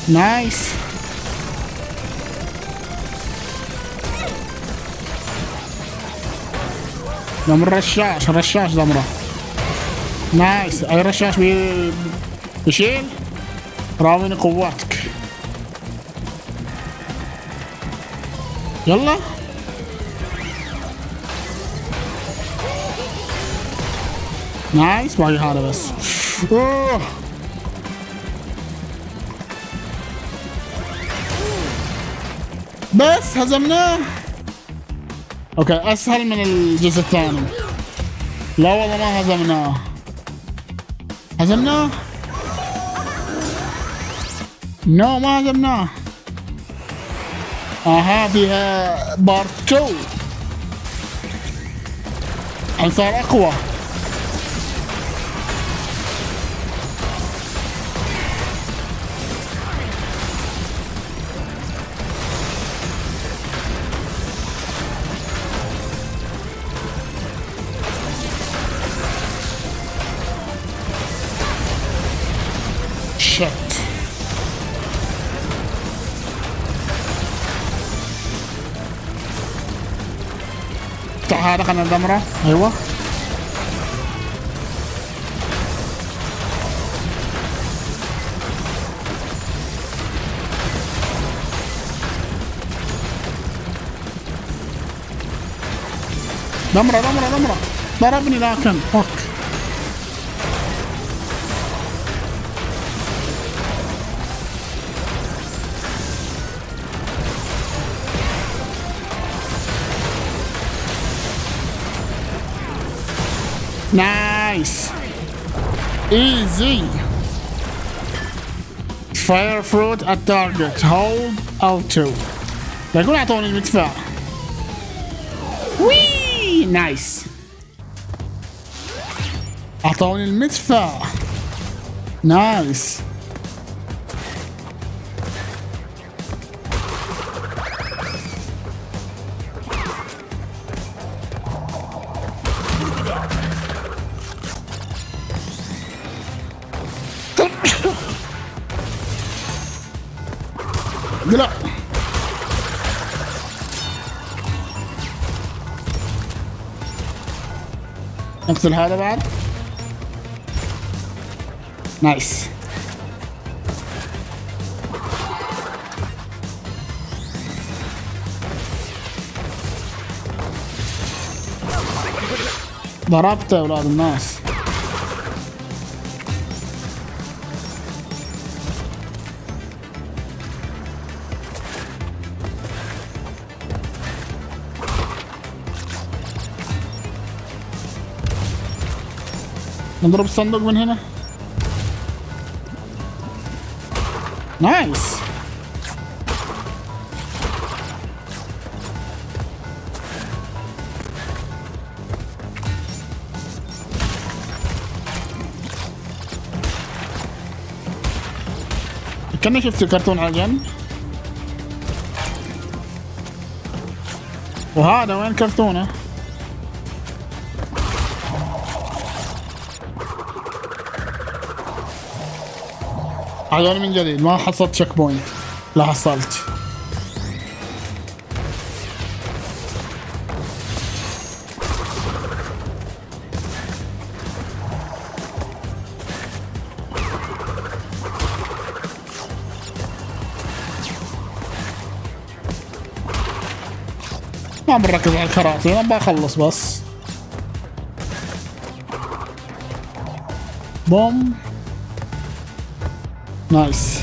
نايس دم الرشاش الرشاش دمره. nice أي رشاش بي... بيشيل. راويني قواتك. يلا. nice باقي هذا بس. أوه. بس هزمناه. okay أسهل من الجزء الثاني. لا والله ما هزمناه. هزمناه no ما هزمناه أها فيها part 2 يعني صار أقوى. بصراحه دخلنا الدمره أيوه. دمره دمره دمره ضربني لكن. فك Nice. Easy. Fire fruit at target. Hold L2. They're gonna turn it Nice. I thought it mid-fair. Nice. نقتل هذا بعد؟ نايس. ضربته يا أولاد الناس. نضرب الصندوق من هنا. نايس. كنا شفت الكرتون على جنب وهذا وين كرتونه؟ عيوني من جديد. ما حصلت checkpoint لا حصلت. ما بنركز على الكراتين أنا بخلص بس. بوم. نايس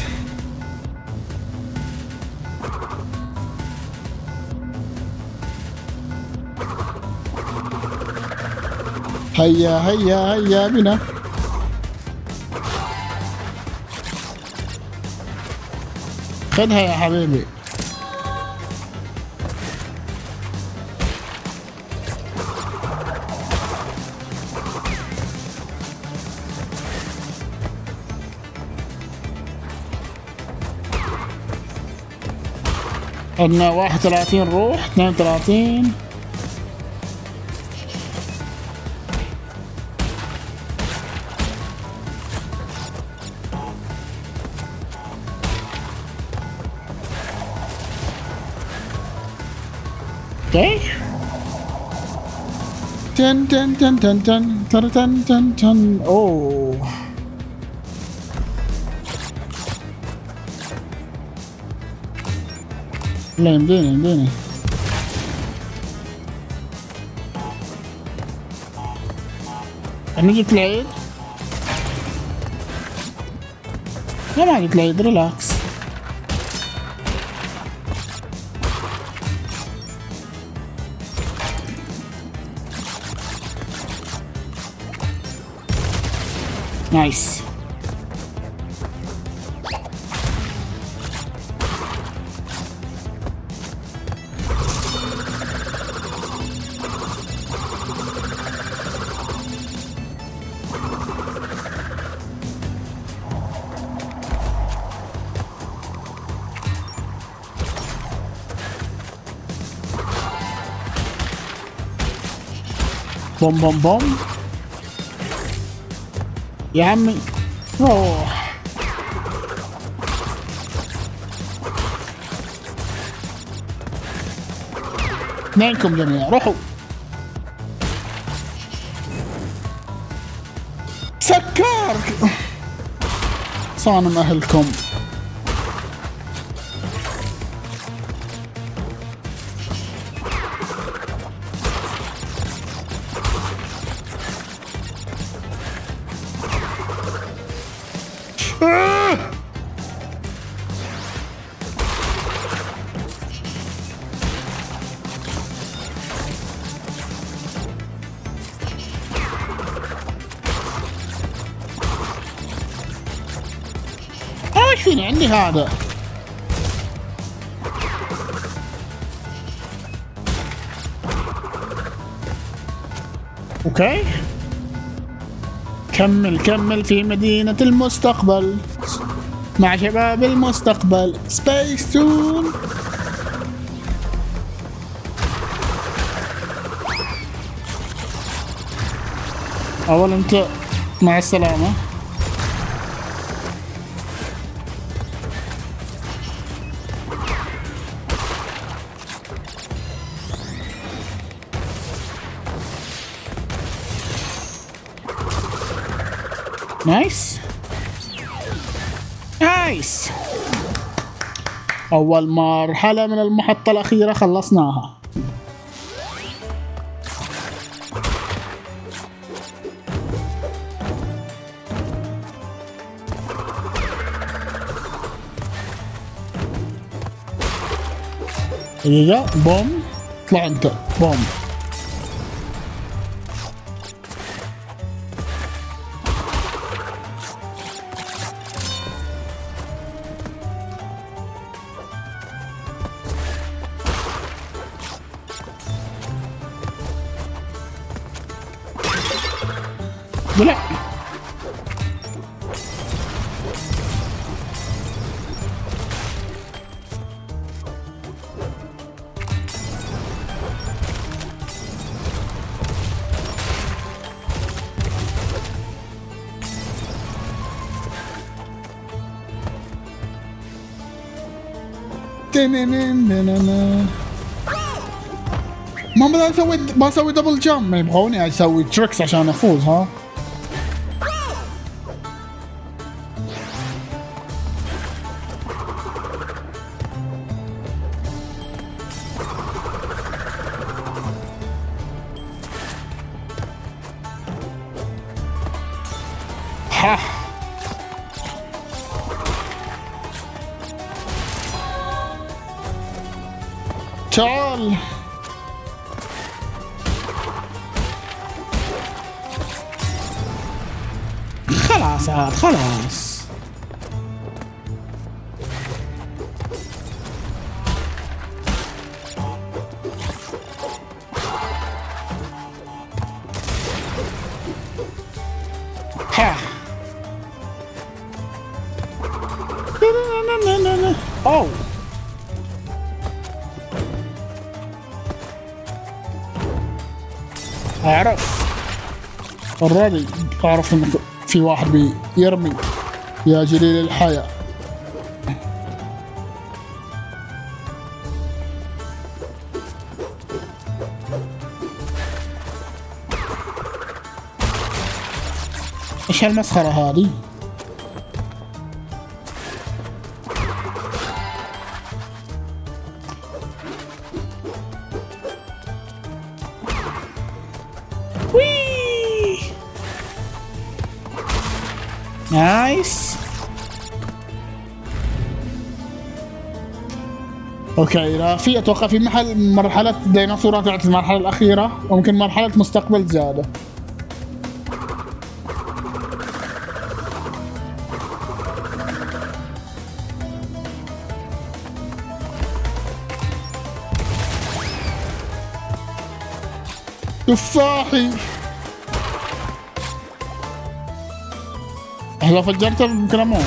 هيا هيا هيا بنا خذها يا حبيبي عندنا 31 روح 32 أوكي. تن تن تن تن تن تن تن تن تن. I need to play. me get played. Come on, get relax. Nice. بوم بوم بوم. يا عمي. روح اثنينكم جميعا. روحوا. سكر صانم أهلكم. هذا. okay. كمل كمل في مدينة المستقبل. مع شباب المستقبل. سبيس تون اول أنت مع السلامة. أول مرحلة من المحطة الأخيرة خلصناها. دقيقة بوم. اطلع أنت. بوم. أسوي ما أسوي double jump ما يبغوني أسوي tricks عشان أفوز ها؟ أوه أعرف. أوريدي أعرف إن في واحد بيرمي يا جليل الحياة. إيش هالمسخرة هذه؟ لا في أتوقع في محل مرحلة ديناصورات طلعت المرحلة الأخيرة وممكن مرحلة مستقبل زيادة. تفاحي. لو فجرته ممكن أموت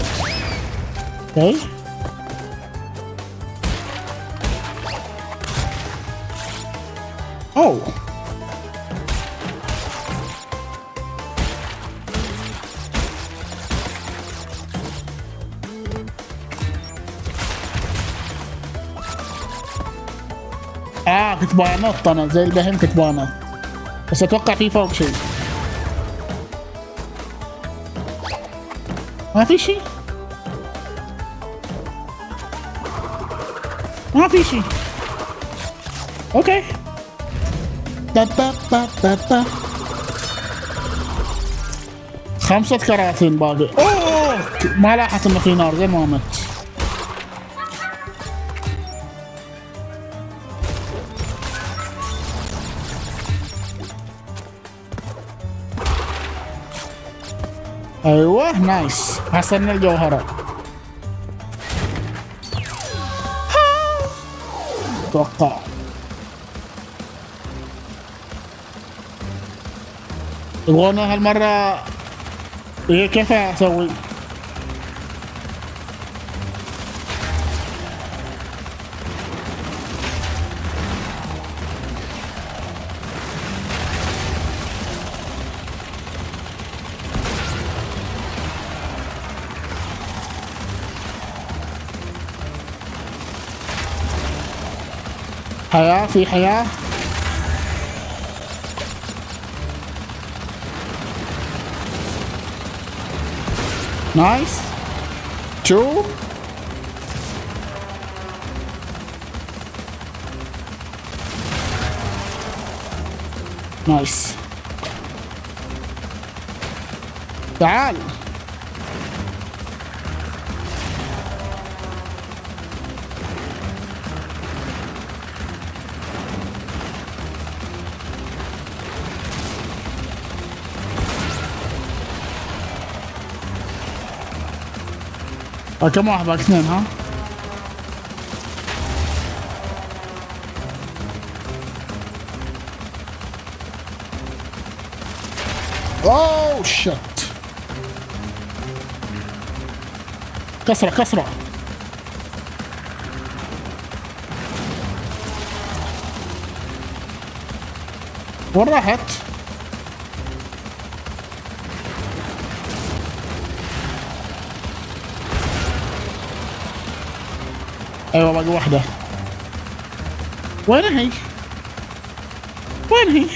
أوكي بانط أنا زي كنت بانط بس أتوقع في فوق شيء. ما في شيء. ما في شيء. okay. با با با با. خمسة كراتين باقي. أوه! ما لاحظت إنه في نار زي ما مت. أيوه نايس هستنى الجوهرة أتوقع يبغونا هالمرة إيه كيف أسوي؟ حياة في حياة. نايس شو نايس تعال. كم واحد باقي اثنين ها؟ أوه شت كسرة كسرة وين راحت؟ أيوه باقي واحدة وين هي؟ وين هي؟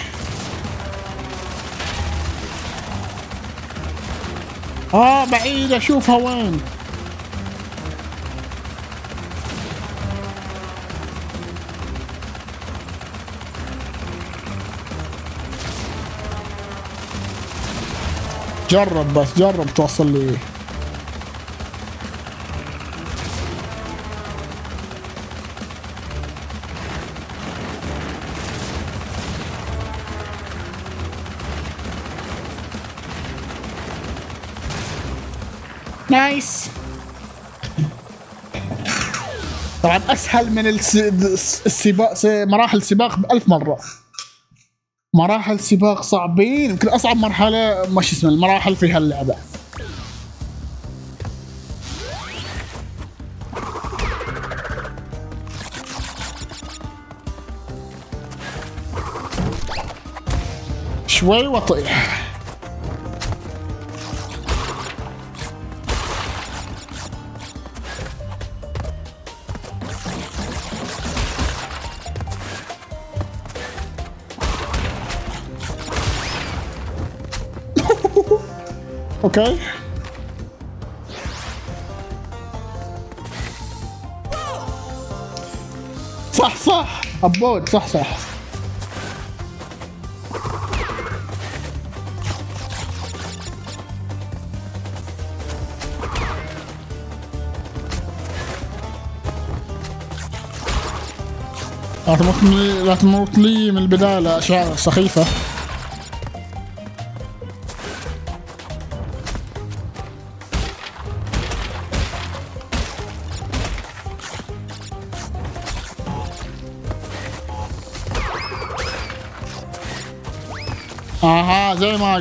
آه بعيد أشوفها وين جرب بس جرب توصل لي نايس طبعا أسهل من الس- السباق مراحل السباق بألف مرة. مراحل سباق صعبين يمكن أصعب مرحلة مش اسمه المراحل في هاللعبة. شوي واطيح أوكي صح صح. عبود صح صح. لا تموت لي لا تموت لي من البداية الأشياء سخيفة.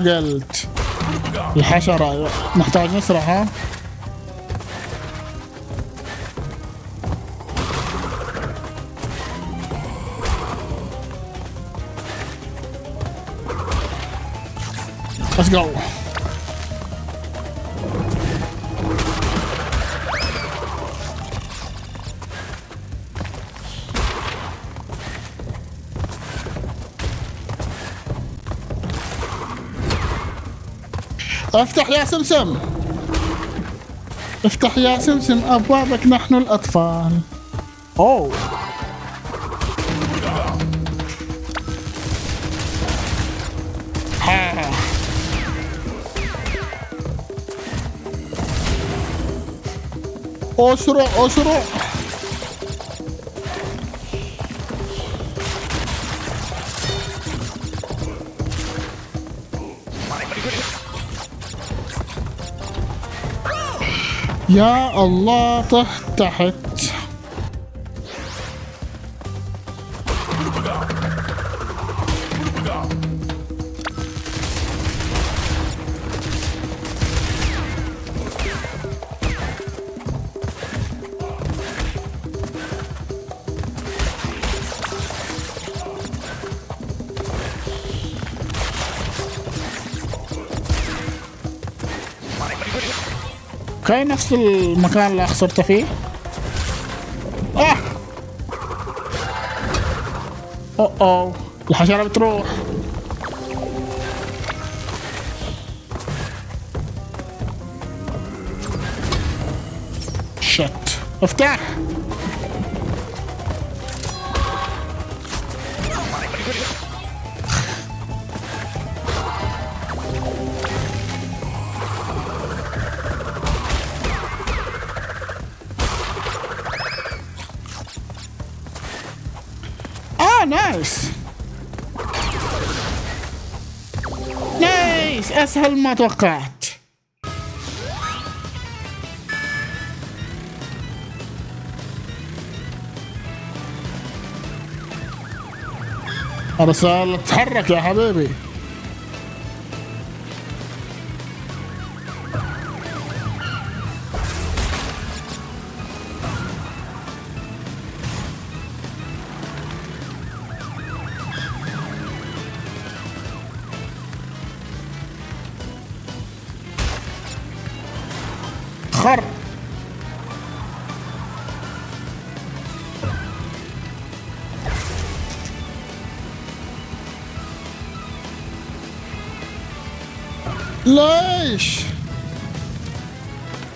قلت. الحشرة. نحتاج نسرع ها Let's go. افتح يا سمسم. افتح يا سمسم أبوابك نحن الأطفال. أوه. أسرع أسرع. يا الله طحت تحت أوكي نفس المكان اللي خسرت فيه. آه! أوه أوه. الحشرة بتروح. شت. افتح! أسهل ما توقعت. ارسال تحرك يا حبيبي.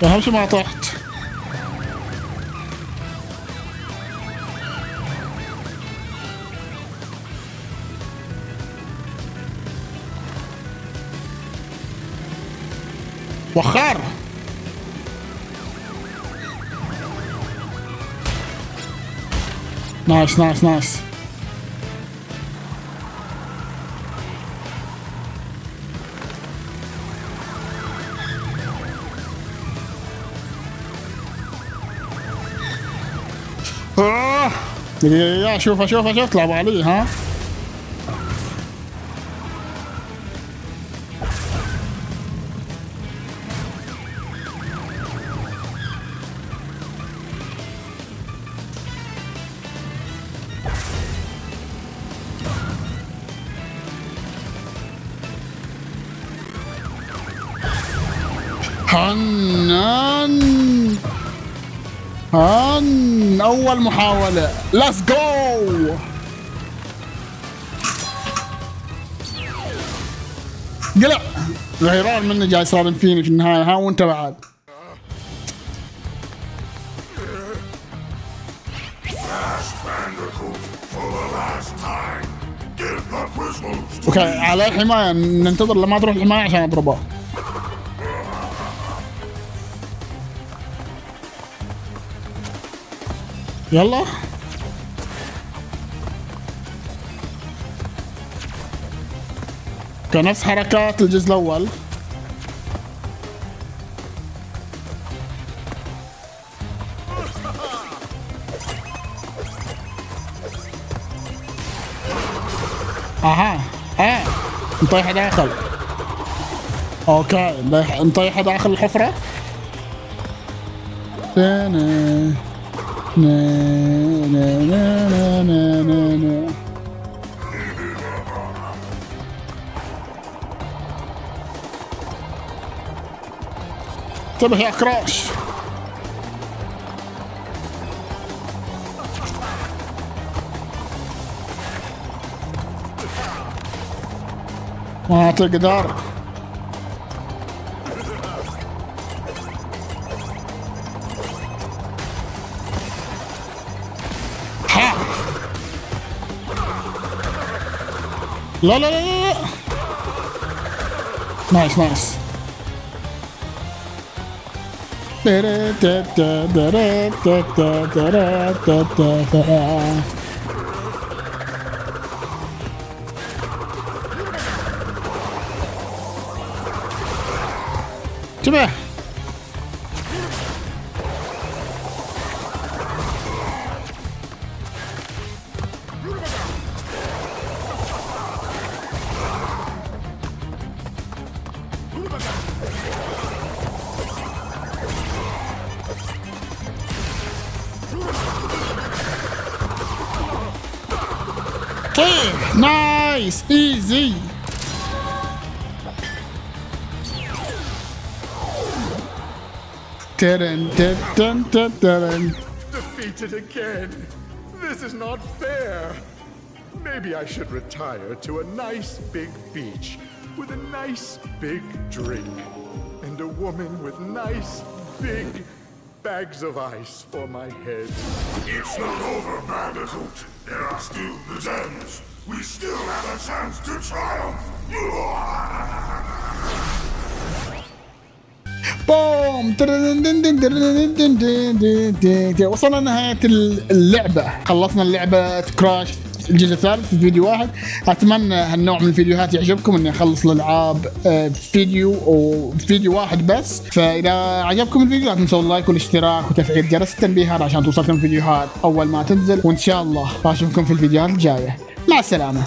اهم شيء ما طحت وخر نايس نايس نايس يا شوف شوف شوف اطلع علي ها؟ هان أول محاولة. ليتس جو قلع. غيران مني جاي صارم فيني في النهاية. ها وانت بعد. أوكي على الحماية. ننتظر لما تروح الحماية عشان أضربه. يلا. كنفس حركات الجزء الأول. أها آه نطيحه داخل. أوكي نطيح- داخل الحفرة. نا نا نا نا نا نا انتبه يا كراش ما تقدر لا لا لا لا لا نايس نايس انتبه Dun, dun, dun, Defeated again. This is not fair. Maybe I should retire to a nice big beach with a nice big drink and a woman with nice big bags of ice for my head. It's not over, Bandicoot. There are still the gems. We still have a chance to triumph. (laughs) بوم. وصلنا لنهاية اللعبة خلصنا اللعبة كراش الجزء الثالث في فيديو واحد اتمنى هالنوع من الفيديوهات يعجبكم اني اخلص الالعاب بفيديو وفيديو واحد بس فاذا عجبكم الفيديو لا تنسوا اللايك والاشتراك وتفعيل جرس التنبيهات عشان توصلكم فيديوهات اول ما تنزل وان شاء الله اشوفكم في الفيديوهات الجايه مع السلامه